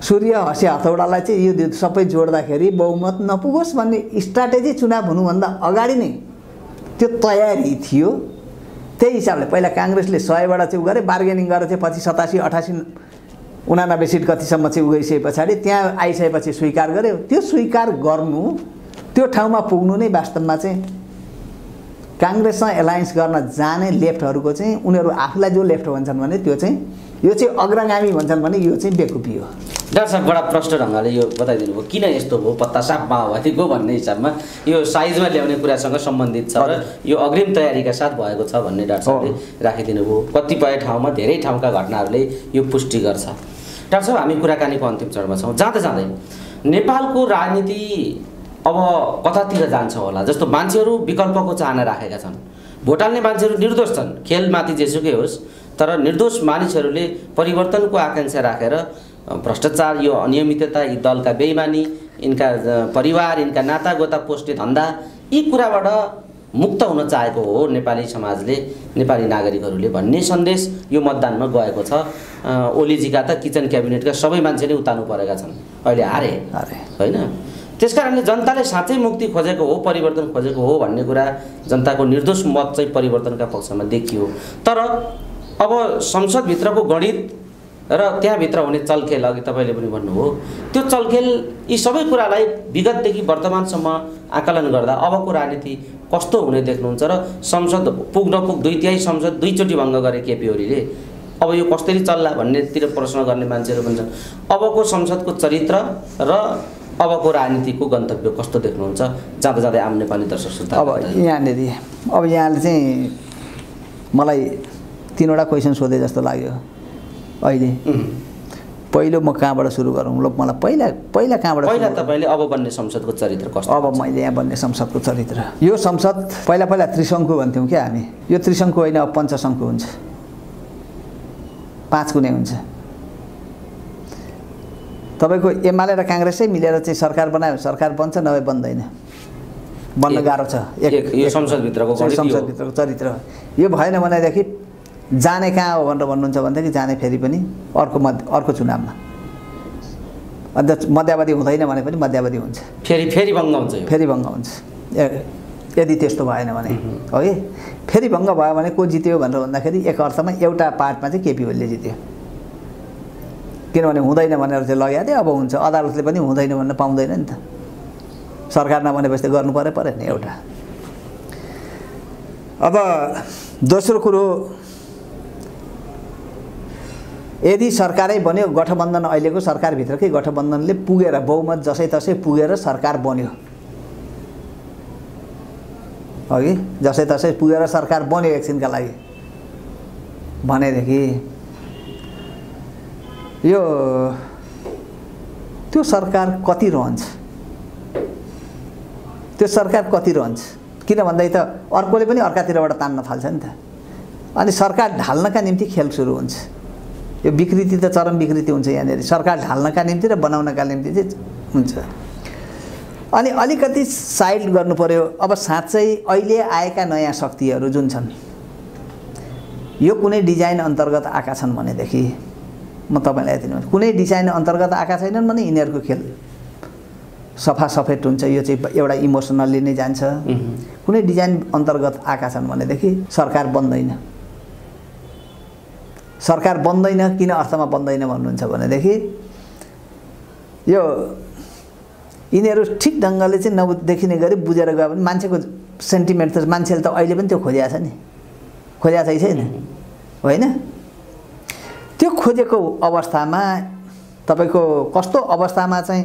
सूर्य हँसे हथौडालाई चाहिँ यो सबै जोड्दाखेरि बहुमत नपुगोस् भन्ने स्ट्राटेजी चुनाव हुनुभन्दा अगाडि नै त्यो तयारी थियो। त्यही हिसाबले पहिला काङ्ग्रेसले सयबाट चाहिँ उ गरे बार्गेनिङ गरेर चाहिँ पछि सतासी अठासी उनानब्बे सिट कतिसम्म चाहिँ उगइसके पछाडि त्यहाँ आइसकेपछि स्वीकार गर्यो। त्यो स्वीकार गर्नु त्यो ठाउँमा पुग्नु नै वास्तवमा चाहिँ काङ्ग्रेससँग एलायन्स गर्न जाने लेफ्टहरूको चाहिँ उनीहरू आफूलाई जो लेफ्ट भन्छन् भने त्यो चाहिँ यो चाहिँ अग्रगामी भन्छन् भने यो चाहिँ बेकुपी हो। डाक्टर साहब बडा प्रष्ट ढङ्गले यो बताइदिनु भयो। किन यस्तो भयो? पत्ता साप माओवादीको भन्ने हिसाबमा यो साइजमा ल्याउने कुरासँग सम्बन्धित छ र यो अग्रिम तयारीका साथ भएको छ भन्ने डाक्टर साहबले राखिदिनु भयो। कतिपय ठाउँमा धेरै ठाउँका घटनाहरूले यो पुष्टि गर्छ। डाक्टर साहब हामी कुराकानीको अन्तिम चरणमा छौँ। जाँदै जाँदै नेपालको राजनीति अब कतातिर जान्छ होला। जस्तो मान्छेहरू विकल्पको चाहना राखेका छन्। भोट हाल्ने मान्छेहरू निर्दोष छन्। खेलमाथि जेसुकै होस् तर निर्दोष मानिसहरूले परिवर्तनको आकाङ्क्षा राखेर भ्रष्टाचार यो अनियमितता यी दलका बेइमानी यिनका परिवार यिनका नातागोता पोस्टे धन्दा यी कुराबाट मुक्त हुन चाहेको हो नेपाली समाजले नेपाली नागरिकहरूले भन्ने सन्देश यो मतदानमा गएको छ। ओलीजीका त किचन क्याबिनेटका सबै मान्छे नै उतार्नु परेका छन्। अहिले हारे। अरे होइन? त्यस कारणले जनताले साँच्चै मुक्ति खोजेको हो परिवर्तन खोजेको हो भन्ने कुरा जनताको निर्दोष मत चाहिँ परिवर्तनका पक्षमा देखियो। तर अब संसदभित्रको गणित र त्यहाँभित्र हुने चलखेल अघि तपाईँले पनि भन्नुभयो त्यो चलखेल यी सबै कुरालाई विगतदेखि वर्तमानसम्म आकलन गर्दा अबको राजनीति कस्तो हुने देख्नुहुन्छ र संसद पुग नपुग दुई तिहाई संसद दुईचोटि भङ्ग गरे केपी ओलीले अब यो कसरी चल्ला भन्नेतिर प्रश्न गर्ने मान्छेहरू पनि अबको संसदको चरित्र र अबको राजनीतिको गन्तव्य कस्तो देख्नुहुन्छ? जाँदा जाँदै आम नेपाली दर्शक श्रोता अब यहाँनिर अब यहाँले चाहिँ मलाई तिनवटा क्वेसन सोधे जस्तो लाग्यो अहिले. पहिलो म कहाँबाट सुरु गरौँ? ल मलाई पहिला पहिला कहाँबाट पहिला? तपाईँले अब बन्ने संसदको चरित्र कस्तो अब मैले यहाँ बन्ने संसदको चरित्र। यो संसद पहिला पहिला त्रिशङ्कु भन्थ्यौँ क्या हामी। यो त्रिशङ्कु होइन अब पञ्चशङ्कु हुन्छ। पाँच कुने हुन्छ। तपाईँको एमाले र काङ्ग्रेसै मिलेर चाहिँ सरकार बनायो। सरकार बन्छ नभए बन्दैन। बन्न गाह्रो छ। एक- यो संसदभित्रको हो। संसदभित्रको चरित्र यो भएन भनेदेखि जाने कहाँ हो भनेर भन्नुहुन्छ भनेदेखि जाने फेरि पनि अर्को मध्य अर्को चुनावमा। अन्त मध्यावधि हुँदैन भने पनि मध्यावधि हुन्छ। फेरि फेरि भङ्ग हुन्छ फेरि भङ्ग हुन्छ। ए- यदि त्यस्तो भएन भने। हो कि? फेरि भङ्ग भयो भने को जित्यो भनेर भन्दाखेरि एक अर्थमा एउटा पार्टमा चाहिँ केपी ओलीले जित्यो। किनभने हुँदैन भनेर चाहिँ लगाएको अब हुन्छ। अदालतले पनि हुँदैन भन्न पाउँदैन नि त। सरकार नबनेपछि त गर्नु पऱ्यो पऱ्यो नि एउटा। अब दोस्रो कुरो यदि सरकारै बन्यो गठबन्धन अहिलेको सरकारभित्रकै गठबन्धनले पुगेर बहुमत जसै तसै पुगेर सरकार बन्यो। अघि जसै तसै पुगेर सरकार बन्यो एकछिनका लागि। भनेदेखि यो त्यो सरकार कति रहन्छ? त्यो सरकार कति रहन्छ? किन भन्दै त अर्कोले पनि अर्कातिरबाट तान्न थाल्छ नि त। अनि सरकार ढाल्नका निम्ति खेल सुरु हुन्छ। यो विकृति त चरम विकृति हुन्छ यहाँनिर। सरकार ढाल्नका निम्ति र बनाउनका निम्ति चाहिँ हुन्छ। अनि अलिकति साइड गर्नु पर्यो अब साँच्चै अहिले आएका नयाँ शक्तिहरू जुन छन् यो कुनै डिजाइन अन्तर्गत आएका छन् भनेदेखि म तपाईँलाई यति नै। कुनै डिजाइन अन्तर्गत आएका छैनन् भने यिनीहरूको खेल सफा सफेट हुन्छ। यो चाहिँ एउटा इमोसनल्ली नै जान्छ. कुनै डिजाइन अन्तर्गत आएका छन् भनेदेखि सरकार बन्दैन। सरकार बन्दैन किन अर्थमा बन्दैन भन्नुहुन्छ भनेदेखि यो यिनीहरू ठिक ढङ्गले चाहिँ नदेखिने गरी बुझेर गयो भने मान्छेको सेन्टिमेन्ट त मान्छेले त अहिले पनि त्यो खोजिएको छ नि। खोजिएको छ कि छैन? होइन? त्यो खोजेको अवस्थामा तपाईँको कस्तो अवस्थामा चाहिँ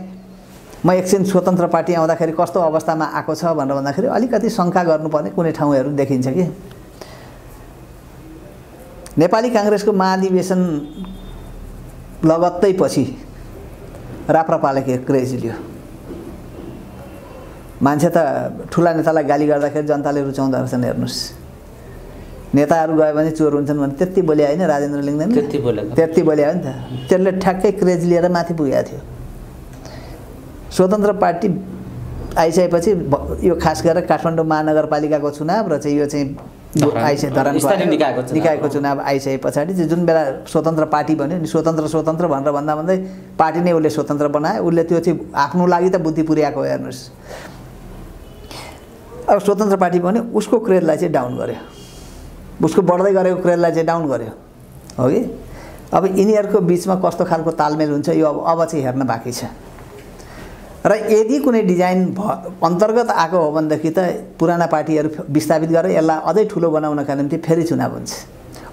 म एकछिन स्वतन्त्र पार्टी आउँदाखेरि कस्तो अवस्थामा आएको छ भनेर भन्दाखेरि अलिकति शङ्का गर्नुपर्ने कुनै ठाउँहरू देखिन्छ कि। नेपाली काङ्ग्रेसको महाधिवेशन लगत्तै पछि राप्रपाले के क्रेज लियो। मान्छे त ठुला नेतालाई गाली गर्दाखेरि जनताले रुचाउँदो रहेछन् हेर्नुहोस्। नेताहरू गयो भने चोर हुन्छन् भने त्यति बोले होइन राजेन्द्र लिङ्गदेन। त्यति बोलेको। त्यति बोले हो नि त। त्यसले ठ्याक्कै क्रेज लिएर माथि पुगेको थियो। स्वतन्त्र पार्टी आइसकेपछि यो खास गरेर काठमाडौँ महानगरपालिकाको चुनाव र चाहिँ यो चाहिँ धरान- आइसके आयो, निकायको चुनाव। आइसके पछाडि चाहिँ जुन बेला स्वतन्त्र पार्टी भन्यो नि स्वतन्त्र स्वतन्त्र भनेर भन्दा भन्दै पार्टी नै उसले स्वतन्त्र बनायो। उसले त्यो चाहिँ आफ्नो लागि त बुद्धि पुर्याएको हेर्नुहोस्। अब स्वतन्त्र पार्टी भन्यो उसको क्रेडलाई चाहिँ डाउन गर्यो। उसको बढ्दै गरेको क्रेडलाई चाहिँ डाउन गर्यो। हो कि? अब यिनीहरूको बिचमा कस्तो खालको तालमेल हुन्छ यो अब अब चाहिँ हेर्न बाँकी छ। र यदि कुनै डिजाइन भ अन्तर्गत आएको हो भनेदेखि त पुराना पार्टीहरू विस्थापित गरेर यसलाई अझै ठुलो बनाउनका निम्ति फेरि चुनाव हुन्छ।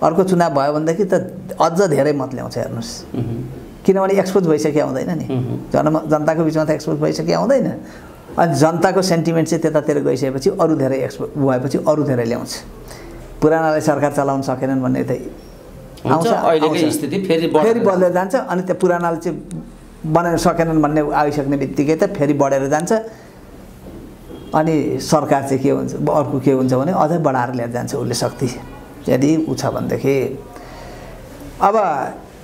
अर्को चुनाव भयो भनेदेखि त अझ धेरै मत ल्याउँछ हेर्नुहोस्। किनभने एक्सपोज भइसक्यो हुँदैन नि। जन जनताको बिचमा त एक्सपोज भइसक्यो हुँदैन अनि जनताको सेन्टिमेन्ट चाहिँ त्यतातिर गइसकेपछि अरू धेरै एक्सपो भएपछि अरू धेरै ल्याउँछ। पुरानालाई सरकार चलाउन सकेनन् भन्ने त आउँछ। स्थिति फेरि बढ्दै जान्छ अनि त्यो पुरानाले चाहिँ बनाउन सकेनन् भन्ने आइसक्ने बित्तिकै त फेरि बढेर जान्छ। अनि सरकार चाहिँ के हुन्छ अर्को के हुन्छ भने अझै बढाएर लिएर जान्छ उसले शक्ति। यदि ऊ छ भनेदेखि अब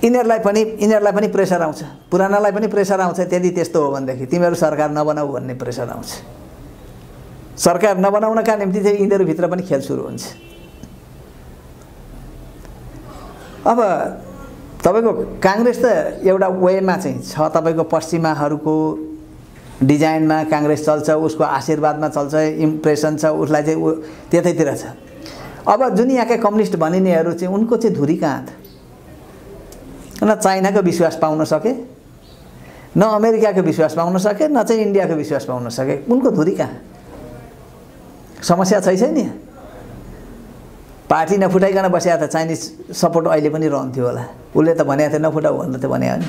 यिनीहरूलाई पनि यिनीहरूलाई पनि प्रेसर आउँछ। पुरानालाई पनि प्रेसर आउँछ त्यदि त्यस्तो हो भनेदेखि तिमीहरू सरकार नबनाऊ भन्ने प्रेसर आउँछ। सरकार नबनाउनका निम्ति चाहिँ यिनीहरूभित्र पनि खेल सुरु हुन्छ। अब तपाईँको काङ्ग्रेस त एउटा वेमा चाहिँ छ तपाईँको पश्चिमाहरूको डिजाइनमा काङ्ग्रेस चल्छ उसको आशीर्वादमा चल्छ इम्प्रेसन छ उसलाई चाहिँ त्यतैतिर छ। अब जुन यहाँका कम्युनिस्ट भनिनेहरू चाहिँ उनको चाहिँ धुरी कहाँ त? न चाइनाको विश्वास पाउन सके न अमेरिकाको विश्वास पाउन सके न चाहिँ इन्डियाको विश्वास पाउन सके। उनको धुरी कहाँ? समस्या छैछ नि पार्टी नफुटाइकन बसेको त चाइनिज सपोर्ट अहिले पनि रहन्थ्यो होला। उसले त भनेको थियो नफुटाऊ भनेर त भने नि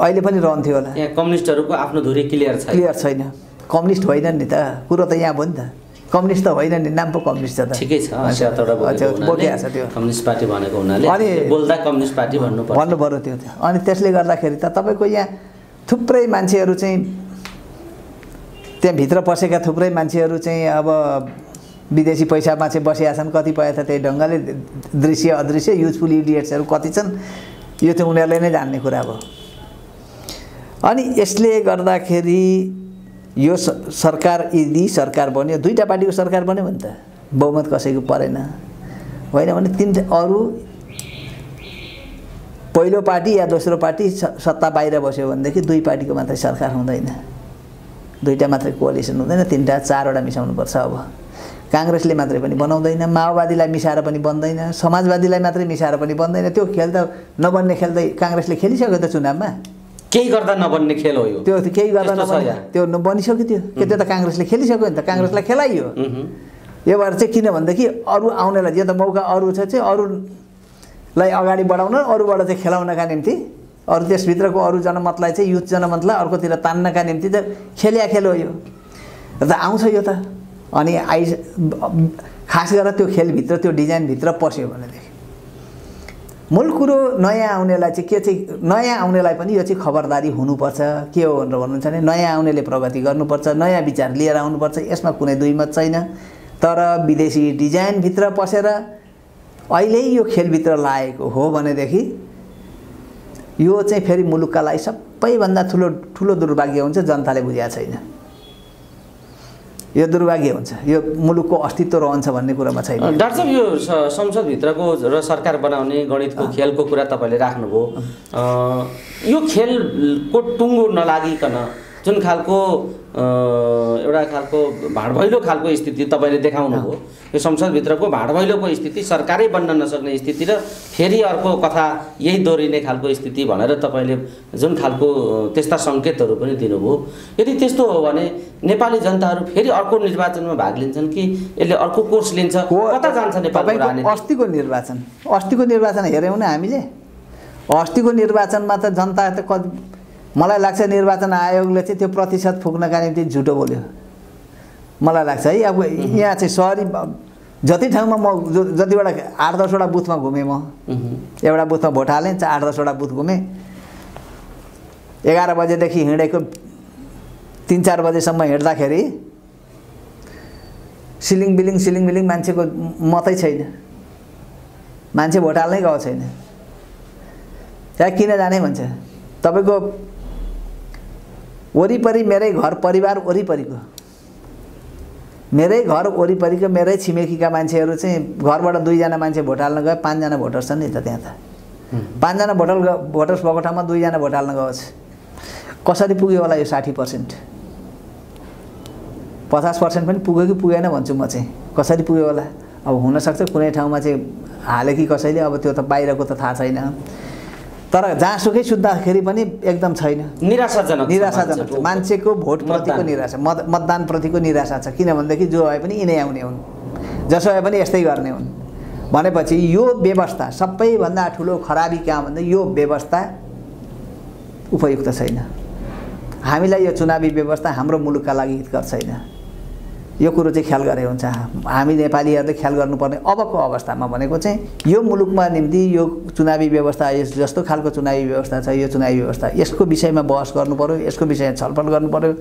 अहिले पनि रहन्थ्यो होला। यहाँ कम्युनिस्टहरूको आफ्नो धुरी क्लियर छ क्लियर छैन। कम्युनिस्ट होइनन् नि त। कुरो त यहाँ भयो नि त। कम्युनिस्ट त होइन नि। नाम पो कम्युनिस्ट त। ठिकै छ। बोकेको छ त्यो। कम्युनिस्ट पार्टी भनेको हुनाले अनि- बोल्दा कम्युनिस्ट पार्टी भन्नुपर्छ भन्नु पऱ्यो त्यो त्यो अनि त्यसले गर्दाखेरि त तपाईँको यहाँ थुप्रै मान्छेहरू चाहिँ त्यहाँभित्र पसेका थुप्रै मान्छेहरू चाहिँ अब विदेशी पैसामा चाहिँ बसिया छन् कतिपय त त्यही ढङ्गले दृश्य अदृश्य युजफुल इडियट्सहरू कति छन् यो चाहिँ उनीहरूले नै जान्ने कुरा हो। अनि यसले गर्दाखेरि यो सरकार यदि सरकार बन्यो दुईवटा पार्टीको सरकार बन्यो भने त बहुमत कसैको परेन। होइन भने तिनवटा अरू पहिलो पार्टी या दोस्रो पार्टी सत्ता बाहिर बस्यो भनेदेखि दुई पार्टीको मात्रै सरकार हुँदैन। दुईवटा मात्रै कोअलिसन हुँदैन तिनवटा चारवटा मिसाउनुपर्छ अब। काङ्ग्रेसले मात्रै पनि बनाउँदैन माओवादीलाई मिसाएर पनि बन्दैन समाजवादीलाई मात्रै मिसाएर पनि बन्दैन। त्यो खेल त नबन्ने खेल त काङ्ग्रेसले खेलिसक्यो त चुनावमा। केही गर्दा नबन्ने खेल हो यो। त्यो केही गर्दा नबन्ने। त्यो बनिसक्यो त्यो। के त्यो त काङ्ग्रेसले खेलिसक्यो नि त। काङ्ग्रेसलाई खेलाइयो। यो भएर चाहिँ किन भनेदेखि अरू आउनेलाई जो त मौका अरू छ चाहिँ अरूलाई अगाडि बढाउन अरूबाट चाहिँ खेलाउनका निम्ति अरू त्यसभित्रको अरू जनमतलाई चाहिँ युथ जनमतलाई अर्कोतिर तान्नका निम्ति त खेलिया खेल हो यो। र त आउँछ यो त। अनि आइ खास गरेर त्यो खेलभित्र त्यो डिजाइनभित्र पस्यो भनेदेखि। मूल कुरो नयाँ आउनेलाई चाहिँ के चाहिँ नयाँ आउनेलाई पनि यो चाहिँ खबरदारी हुनुपर्छ। के हो भनेर भन्नुहुन्छ भने नयाँ आउनेले प्रगति गर्नुपर्छ नयाँ विचार लिएर आउनुपर्छ यसमा कुनै दुई मत छैन। तर विदेशी डिजाइनभित्र पसेर अहिले यो खेलभित्र लागेको हो भनेदेखि यो चाहिँ फेरि मुलुकका लागि सबैभन्दा ठुलो ठुलो दुर्भाग्य हुन्छ जनताले बुझेको छैन। यो दुर्भाग्य हुन्छ। यो मुलुकको अस्तित्व रहन्छ भन्ने कुरामा छैन। डाक्टर साहब यो संसदभित्रको र सरकार बनाउने गणितको खेलको कुरा तपाईँले राख्नुभयो। यो खेलको टुङ्गो नलागिकन जुन खालको एउटा खालको भाँडभैलो खालको स्थिति तपाईँले देखाउनुभयो यो संसदभित्रको भाँडभैलोको स्थिति सरकारै बन्न नसक्ने स्थिति र फेरि अर्को कथा यही दोहोरिने खालको स्थिति भनेर तपाईँले जुन खालको त्यस्ता सङ्केतहरू पनि दिनुभयो। यदि त्यस्तो हो भने नेपाली जनताहरू फेरि अर्को निर्वाचनमा भाग लिन्छन् कि यसले अर्को कोर्स लिन्छ? को- कता जान्छ राजनीति? अस्तिको निर्वाचन। अस्तिको निर्वाचन हेऱ्यौँ न हामीले। अस्तिको निर्वाचनमा त जनता त कति मलाई लाग्छ निर्वाचन आयोगले चाहिँ त्यो प्रतिशत फुक्नका निम्ति झुटो बोल्यो। मलाई लाग्छ है अब यहाँ चाहिँ सहरी जति ठाउँमा म जतिवटा आठ दसवटा बुथमा घुमेँ म। एउटा बुथमा भोट हालेँ आठ दसवटा बुथ घुमेँ। एघार बजेदेखि हिँडेको तिन चार बजेसम्म हिँड्दाखेरि सिलिङ बिलिङ सिलिङ बिलिङ मान्छेको मतै छैन। मान्छे भोट हाल्नै गएको छैन। त्यहाँ किन जाने भन्छ? तपाईँको वरिपरि मेरै घर परिवार वरिपरिको। मेरै घर वरिपरिको मेरै छिमेकीका मान्छेहरू चाहिँ घरबाट दुईजना मान्छे भोट हाल्न गए पाँचजना भोटर्स छन् नि त त्यहाँ त। पाँचजना भोटर भोटर्स भएको ठाउँमा दुईजना भोट हाल्न गएछ कसरी पुग्यो होला यो साठी पर्सेन्ट पचास पर्सेन्ट पनि पुग्यो कि पुगेन भन्छु म चाहिँ। कसरी पुग्यो होला? अब हुनसक्छ कुनै ठाउँमा चाहिँ हाल्यो कि कसैले अब त्यो त बाहिरको त थाहा छैन। तर जहाँसुकै सुत्दाखेरि पनि एकदम छैन। निराशाजनक निराशाजनक मान्छेको। भोटप्रतिको। निराशा मत मतदानप्रतिको निराशा छ। किनभनेदेखि जो भए पनि यिनै आउने हुन्। जसो भए पनि यस्तै गर्ने हुन्। भनेपछि यो व्यवस्था सबैभन्दा ठुलो खराबी कहाँ भन्दा यो व्यवस्था उपयुक्त छैन। हामीलाई यो चुनावी व्यवस्था हाम्रो मुलुकका लागि हितकर छैन। यो कुरो चाहिँ ख्याल गरे हुन्छ। हामी नेपालीहरूले ख्याल गर्नुपर्ने अबको अवस्थामा भनेको चाहिँ यो मुलुकमा निम्ति यो चुनावी व्यवस्था यस जस्तो खालको चुनावी व्यवस्था छ यो चुनावी व्यवस्था। यसको विषयमा बहस पऱ्यो यसको विषयमा छलफल पऱ्यो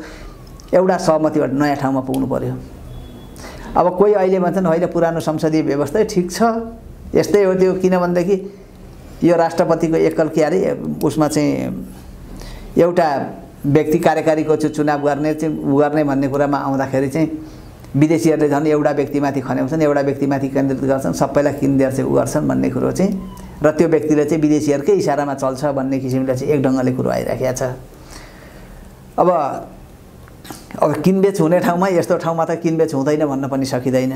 एउटा सहमतिबाट नयाँ ठाउँमा पुग्नु पऱ्यो अब कोही अहिले भन्छन् होइन पुरानो संसदीय व्यवस्थै ठिक छ। यस्तै हो त्यो किनभनेदेखि यो राष्ट्रपतिको एकल के अरे उसमा चाहिँ एउटा व्यक्ति कार्यकारीको चाहिँ चुनाव गर्ने चाहिँ गर्ने भन्ने कुरामा आउँदाखेरि चाहिँ विदेशीहरूले झन् एउटा व्यक्तिमाथि खन्याउँछन् एउटा व्यक्तिमाथि केन्द्रित गर्छन् सबैलाई किनिदिएर चाहिँ उ गर्छन् भन्ने कुरो चाहिँ र त्यो व्यक्तिले चाहिँ विदेशीहरूकै इसारामा चल्छ भन्ने किसिमले चाहिँ एक ढङ्गले कुरो आइराखेको छ। अब अब किनबेच हुने ठाउँमा यस्तो ठाउँमा त किनबेच हुँदैन भन्न पनि सकिँदैन।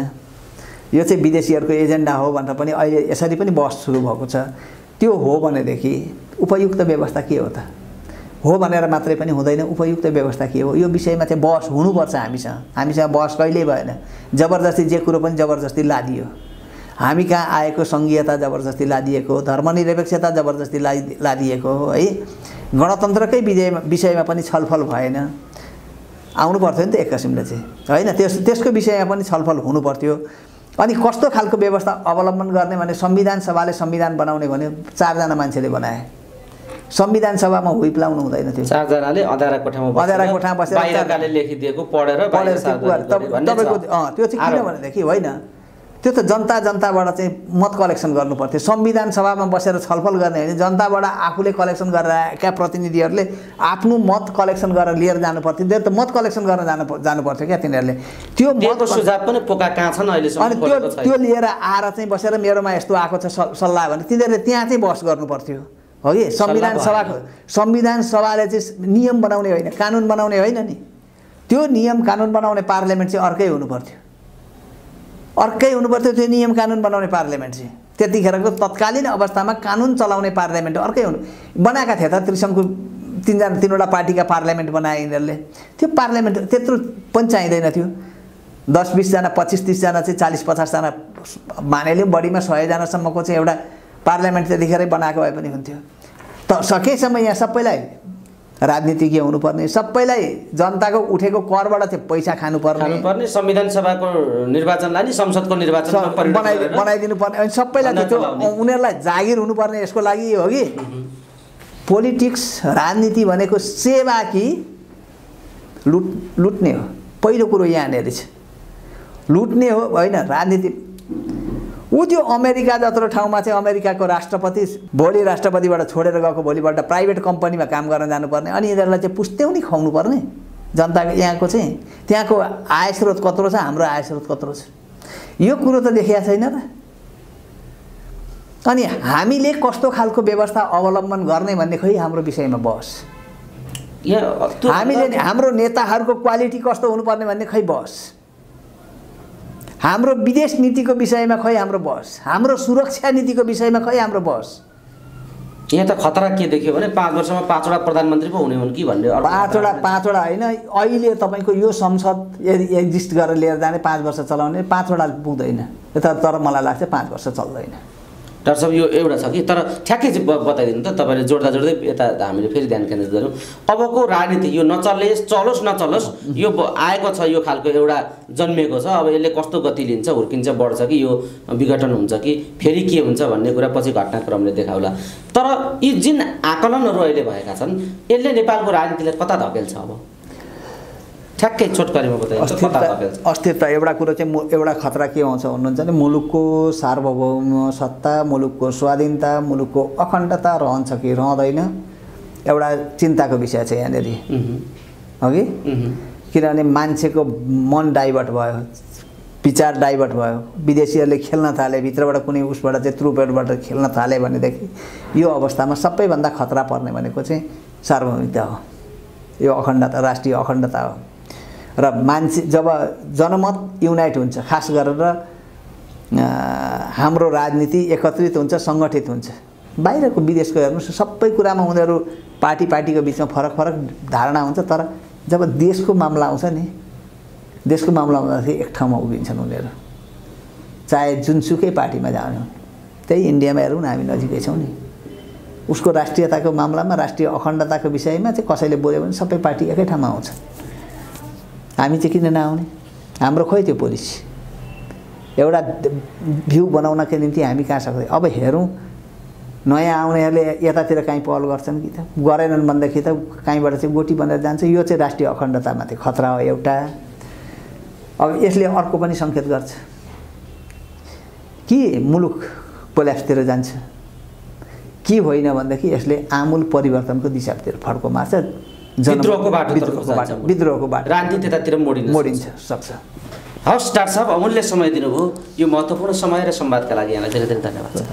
यो चाहिँ विदेशीहरूको एजेन्डा हो भनेर पनि अहिले यसरी पनि बहस सुरु भएको छ। त्यो हो भनेदेखि उपयुक्त व्यवस्था के हो त? हो भनेर मात्रै पनि हुँदैन उपयुक्त व्यवस्था के हो? यो विषयमा चाहिँ बहस हुनुपर्छ हामीसँग। हामीसँग बहस कहिल्यै भएन। जबरजस्ती जे कुरो पनि जबरजस्ती लादियो। हामी कहाँ आएको सङ्घीयता जबरजस्ती लादिएको हो धर्मनिरपेक्षता जबरजस्ती ला लादिएको हो है? गणतन्त्रकै विजयमा विषयमा पनि छलफल भएन। आउनु पर्थ्यो नि त एक किसिमले चाहिँ। होइन त्यस त्यसको विषयमा पनि छलफल हुनु पर्थ्यो अनि कस्तो खालको व्यवस्था अवलम्बन गर्ने भने संविधान सभाले संविधान बनाउने भने चारजना मान्छेले बनाए। संविधान सभामा हुइप लाउनु हुँदैन थियो चारजनाले अँधारा कोठामा अँधारा कोठामा बसेर लेखिदिएको पढेर पढेर। तपाईँको त्यो चाहिँ किन। भनेदेखि होइन त्यो त जनता जनताबाट चाहिँ मत कलेक्सन गर्नु पर्थ्यो संविधान सभामा बसेर छलफल गर्ने होइन जनताबाट आफूले कलेक्सन गरेर आएका प्रतिनिधिहरूले आफ्नो मत कलेक्सन गरेर लिएर जानु पर्थ्यो त्यो त मत कलेक्सन गर्न जानु जानु पर्थ्यो क्या तिनीहरूले त्यो मत सुझाव पनि पोका कहाँ छन् अहिलेसम्म अनि त्यो। त्यो लिएर आएर चाहिँ बसेर मेरोमा यस्तो आएको छ सल- सल्लाह भने तिनीहरूले त्यहाँ चाहिँ बहस गर्नु पर्थ्यो हो कि? संविधान सभाको भएन। संविधान सभाले चाहिँ नियम बनाउने होइन कानुन बनाउने होइन नि। त्यो नियम कानुन बनाउने पार्लियामेन्ट चाहिँ अर्कै हुनु पर्थ्यो अर्कै हुनु पर्थ्यो त्यो नियम कानुन बनाउने पार्लियामेन्ट चाहिँ। त्यतिखेरको तत्कालीन अवस्थामा कानुन चलाउने पार्लियामेन्ट अर्कै हुनु बनाएका थिए त त्रिसङ्घको तिनजना तिनवटा पार्टीका पार्लियामेन्ट बनाए यिनीहरूले। त्यो पार्लियामेन्ट त्यत्रो पनि चाहिँदैन थियो। दस बिसजना पच्चिस तिसजना चाहिँ चालिस पचासजना मानेले बढीमा सयजनासम्मको चाहिँ एउटा पार्लियामेन्ट त्यतिखेरै बनाएको भए पनि हुन्थ्यो। त सकेसम्म यहाँ सबैलाई राजनीतिज्ञ हुनुपर्ने सबैलाई जनताको उठेको करबाट चाहिँ पैसा खानुपर्ने। खानुपर्ने संविधान सभाको निर्वाचनलाई नि संसदको बनाइ गरेर बनाइदिनु पर्ने अनि सबैलाई त्यो। उनीहरूलाई जागिर हुनुपर्ने यसको लागि हो कि? पोलिटिक्स राजनीति भनेको सेवा कि लुट लुट्ने हो। पहिलो कुरो यहाँनिर छ। लुट्ने हो होइन राजनीति ऊ त्यो अमेरिका जत्रो ठाउँमा चाहिँ अमेरिकाको राष्ट्रपति भोलि राष्ट्रपतिबाट छोडेर गएको भोलिपल्ट प्राइभेट कम्पनीमा काम गर्न जानुपर्ने। अनि यिनीहरूलाई चाहिँ पुस्त्याउनी खुवाउनु पर्ने। जनताको यहाँको चाहिँ त्यहाँको आय स्रोत कत्रो छ हाम्रो आय स्रोत कत्रो छ। यो कुरो त देखिया छैन र। अनि हामीले कस्तो खालको व्यवस्था अवलम्बन गर्ने भन्ने खै हाम्रो विषयमा त्यो- हामीले हाम्रो नेताहरूको क्वालिटी कस्तो हुनुपर्ने भन्ने खै बहस। हाम्रो विदेश नीतिको विषयमा खै हाम्रो बहस हाम्रो सुरक्षा नीतिको विषयमा खै हाम्रो बहस यहाँ त खतरा के देख्यो भने पाँच वर्षमा पाँचवटा प्रधानमन्त्री पो हुने हुन् कि भन्ने पाँचवटा पाँचवटा होइन अहिले तपाईँको यो संसद यदि एक्जिस्ट गरेर लिएर जाने पाँच वर्ष चलाउने पाँचवटा पुग्दैन। यता तर मलाई लाग्छ पाँच वर्ष चल्दैन। डाक्टर साहब यो एउटा छ कि तर ठ्याक्कै चाहिँ बताइदिनु त तपाईँले जोड्दा जोड्दै यता हामीले फेरि ध्यान केन्द्रित गऱ्यौँ। अबको राजनीति यो नचले चलोस् नचलोस् यो आएको छ यो खालको एउटा जन्मिएको छ अब यसले कस्तो गति लिन्छ हुर्किन्छ बढ्छ कि यो विघटन हुन्छ कि फेरि के हुन्छ भन्ने कुरा पछि घटनाक्रमले देखाउला। तर यी जुन आकलनहरू अहिले भएका छन् यसले नेपालको राजनीतिलाई कता धकेल्छ अब? ठ्याक्कै छोटकरीमा कता अस्थिरता एउटा कुरो चाहिँ मु- एउटा खतरा के आउँछ भन्नुहुन्छ भने मुलुकको सार्वभौम सत्ता मुलुकको स्वाधीनता मुलुकको अखण्डता रहन्छ कि रहँदैन एउटा चिन्ताको विषय छ यहाँनिर। उहुँ। किनभने मान्छेको मन डाइभर्ट भयो विचार डाइभर्ट भयो विदेशीहरूले खेल्न थाले भित्रबाट कुनै उसबाट चाहिँ त्रुपेटबाट खेल्न थाले भनेदेखि यो अवस्थामा सबैभन्दा खतरा पर्ने भनेको चाहिँ सार्वभौमिकता हो। यो अखण्डता राष्ट्रिय अखण्डता हो। र मान्छे जब जनमत युनाइट हुन्छ खास गरेर हाम्रो राजनीति एकत्रित हुन्छ सङ्गठित हुन्छ। बाहिरको विदेशको हेर्नुहोस् सबै कुरामा उनीहरू पार्टी पार्टीको बिचमा फरक फरक धारणा हुन्छ तर जब देशको मामला आउँछ नि देशको मामला आउँदाखेरि एक ठाउँमा उभिन्छन् उनीहरू। चाहे जुनसुकै पार्टीमा जानु त्यही इन्डियामा हेरौँ न हामी नजिकै छौँ नि। उसको राष्ट्रियताको मामलामा राष्ट्रिय अखण्डताको विषयमा चाहिँ कसैले बोल्यो भने सबै पार्टी एकै ठाउँमा आउँछ। हामी चाहिँ किन नआउने? हाम्रो खोइ त्यो पोलिसी एउटा भ्यू बनाउनका निम्ति हामी कहाँ सक्दै? अब हेरौँ नयाँ आउनेहरूले यतातिर काहीँ पहल गर्छन् कि त? गरेनन् भनेदेखि त काहीँबाट चाहिँ गोटी बनेर जान्छ। यो चाहिँ राष्ट्रिय अखण्डतामाथि खतरा हो एउटा। अब यसले अर्को पनि सङ्केत गर्छ। कि मुलुक कोल्याप्सतिर जान्छ? कि होइन भनेदेखि यसले आमूल परिवर्तनको दिशातिर फड्को मार्छ विद्रोहको बाटो विद्रोहको बाटो राजनीति त्यतातिर मोडिन्छ। मोडिन्छ सक्छ। हवस् डाक्टर साहब अमूल्य समय दिनुभयो। यो महत्त्वपूर्ण समय र संवादका लागि यहाँलाई धेरै धेरै धन्यवाद छ।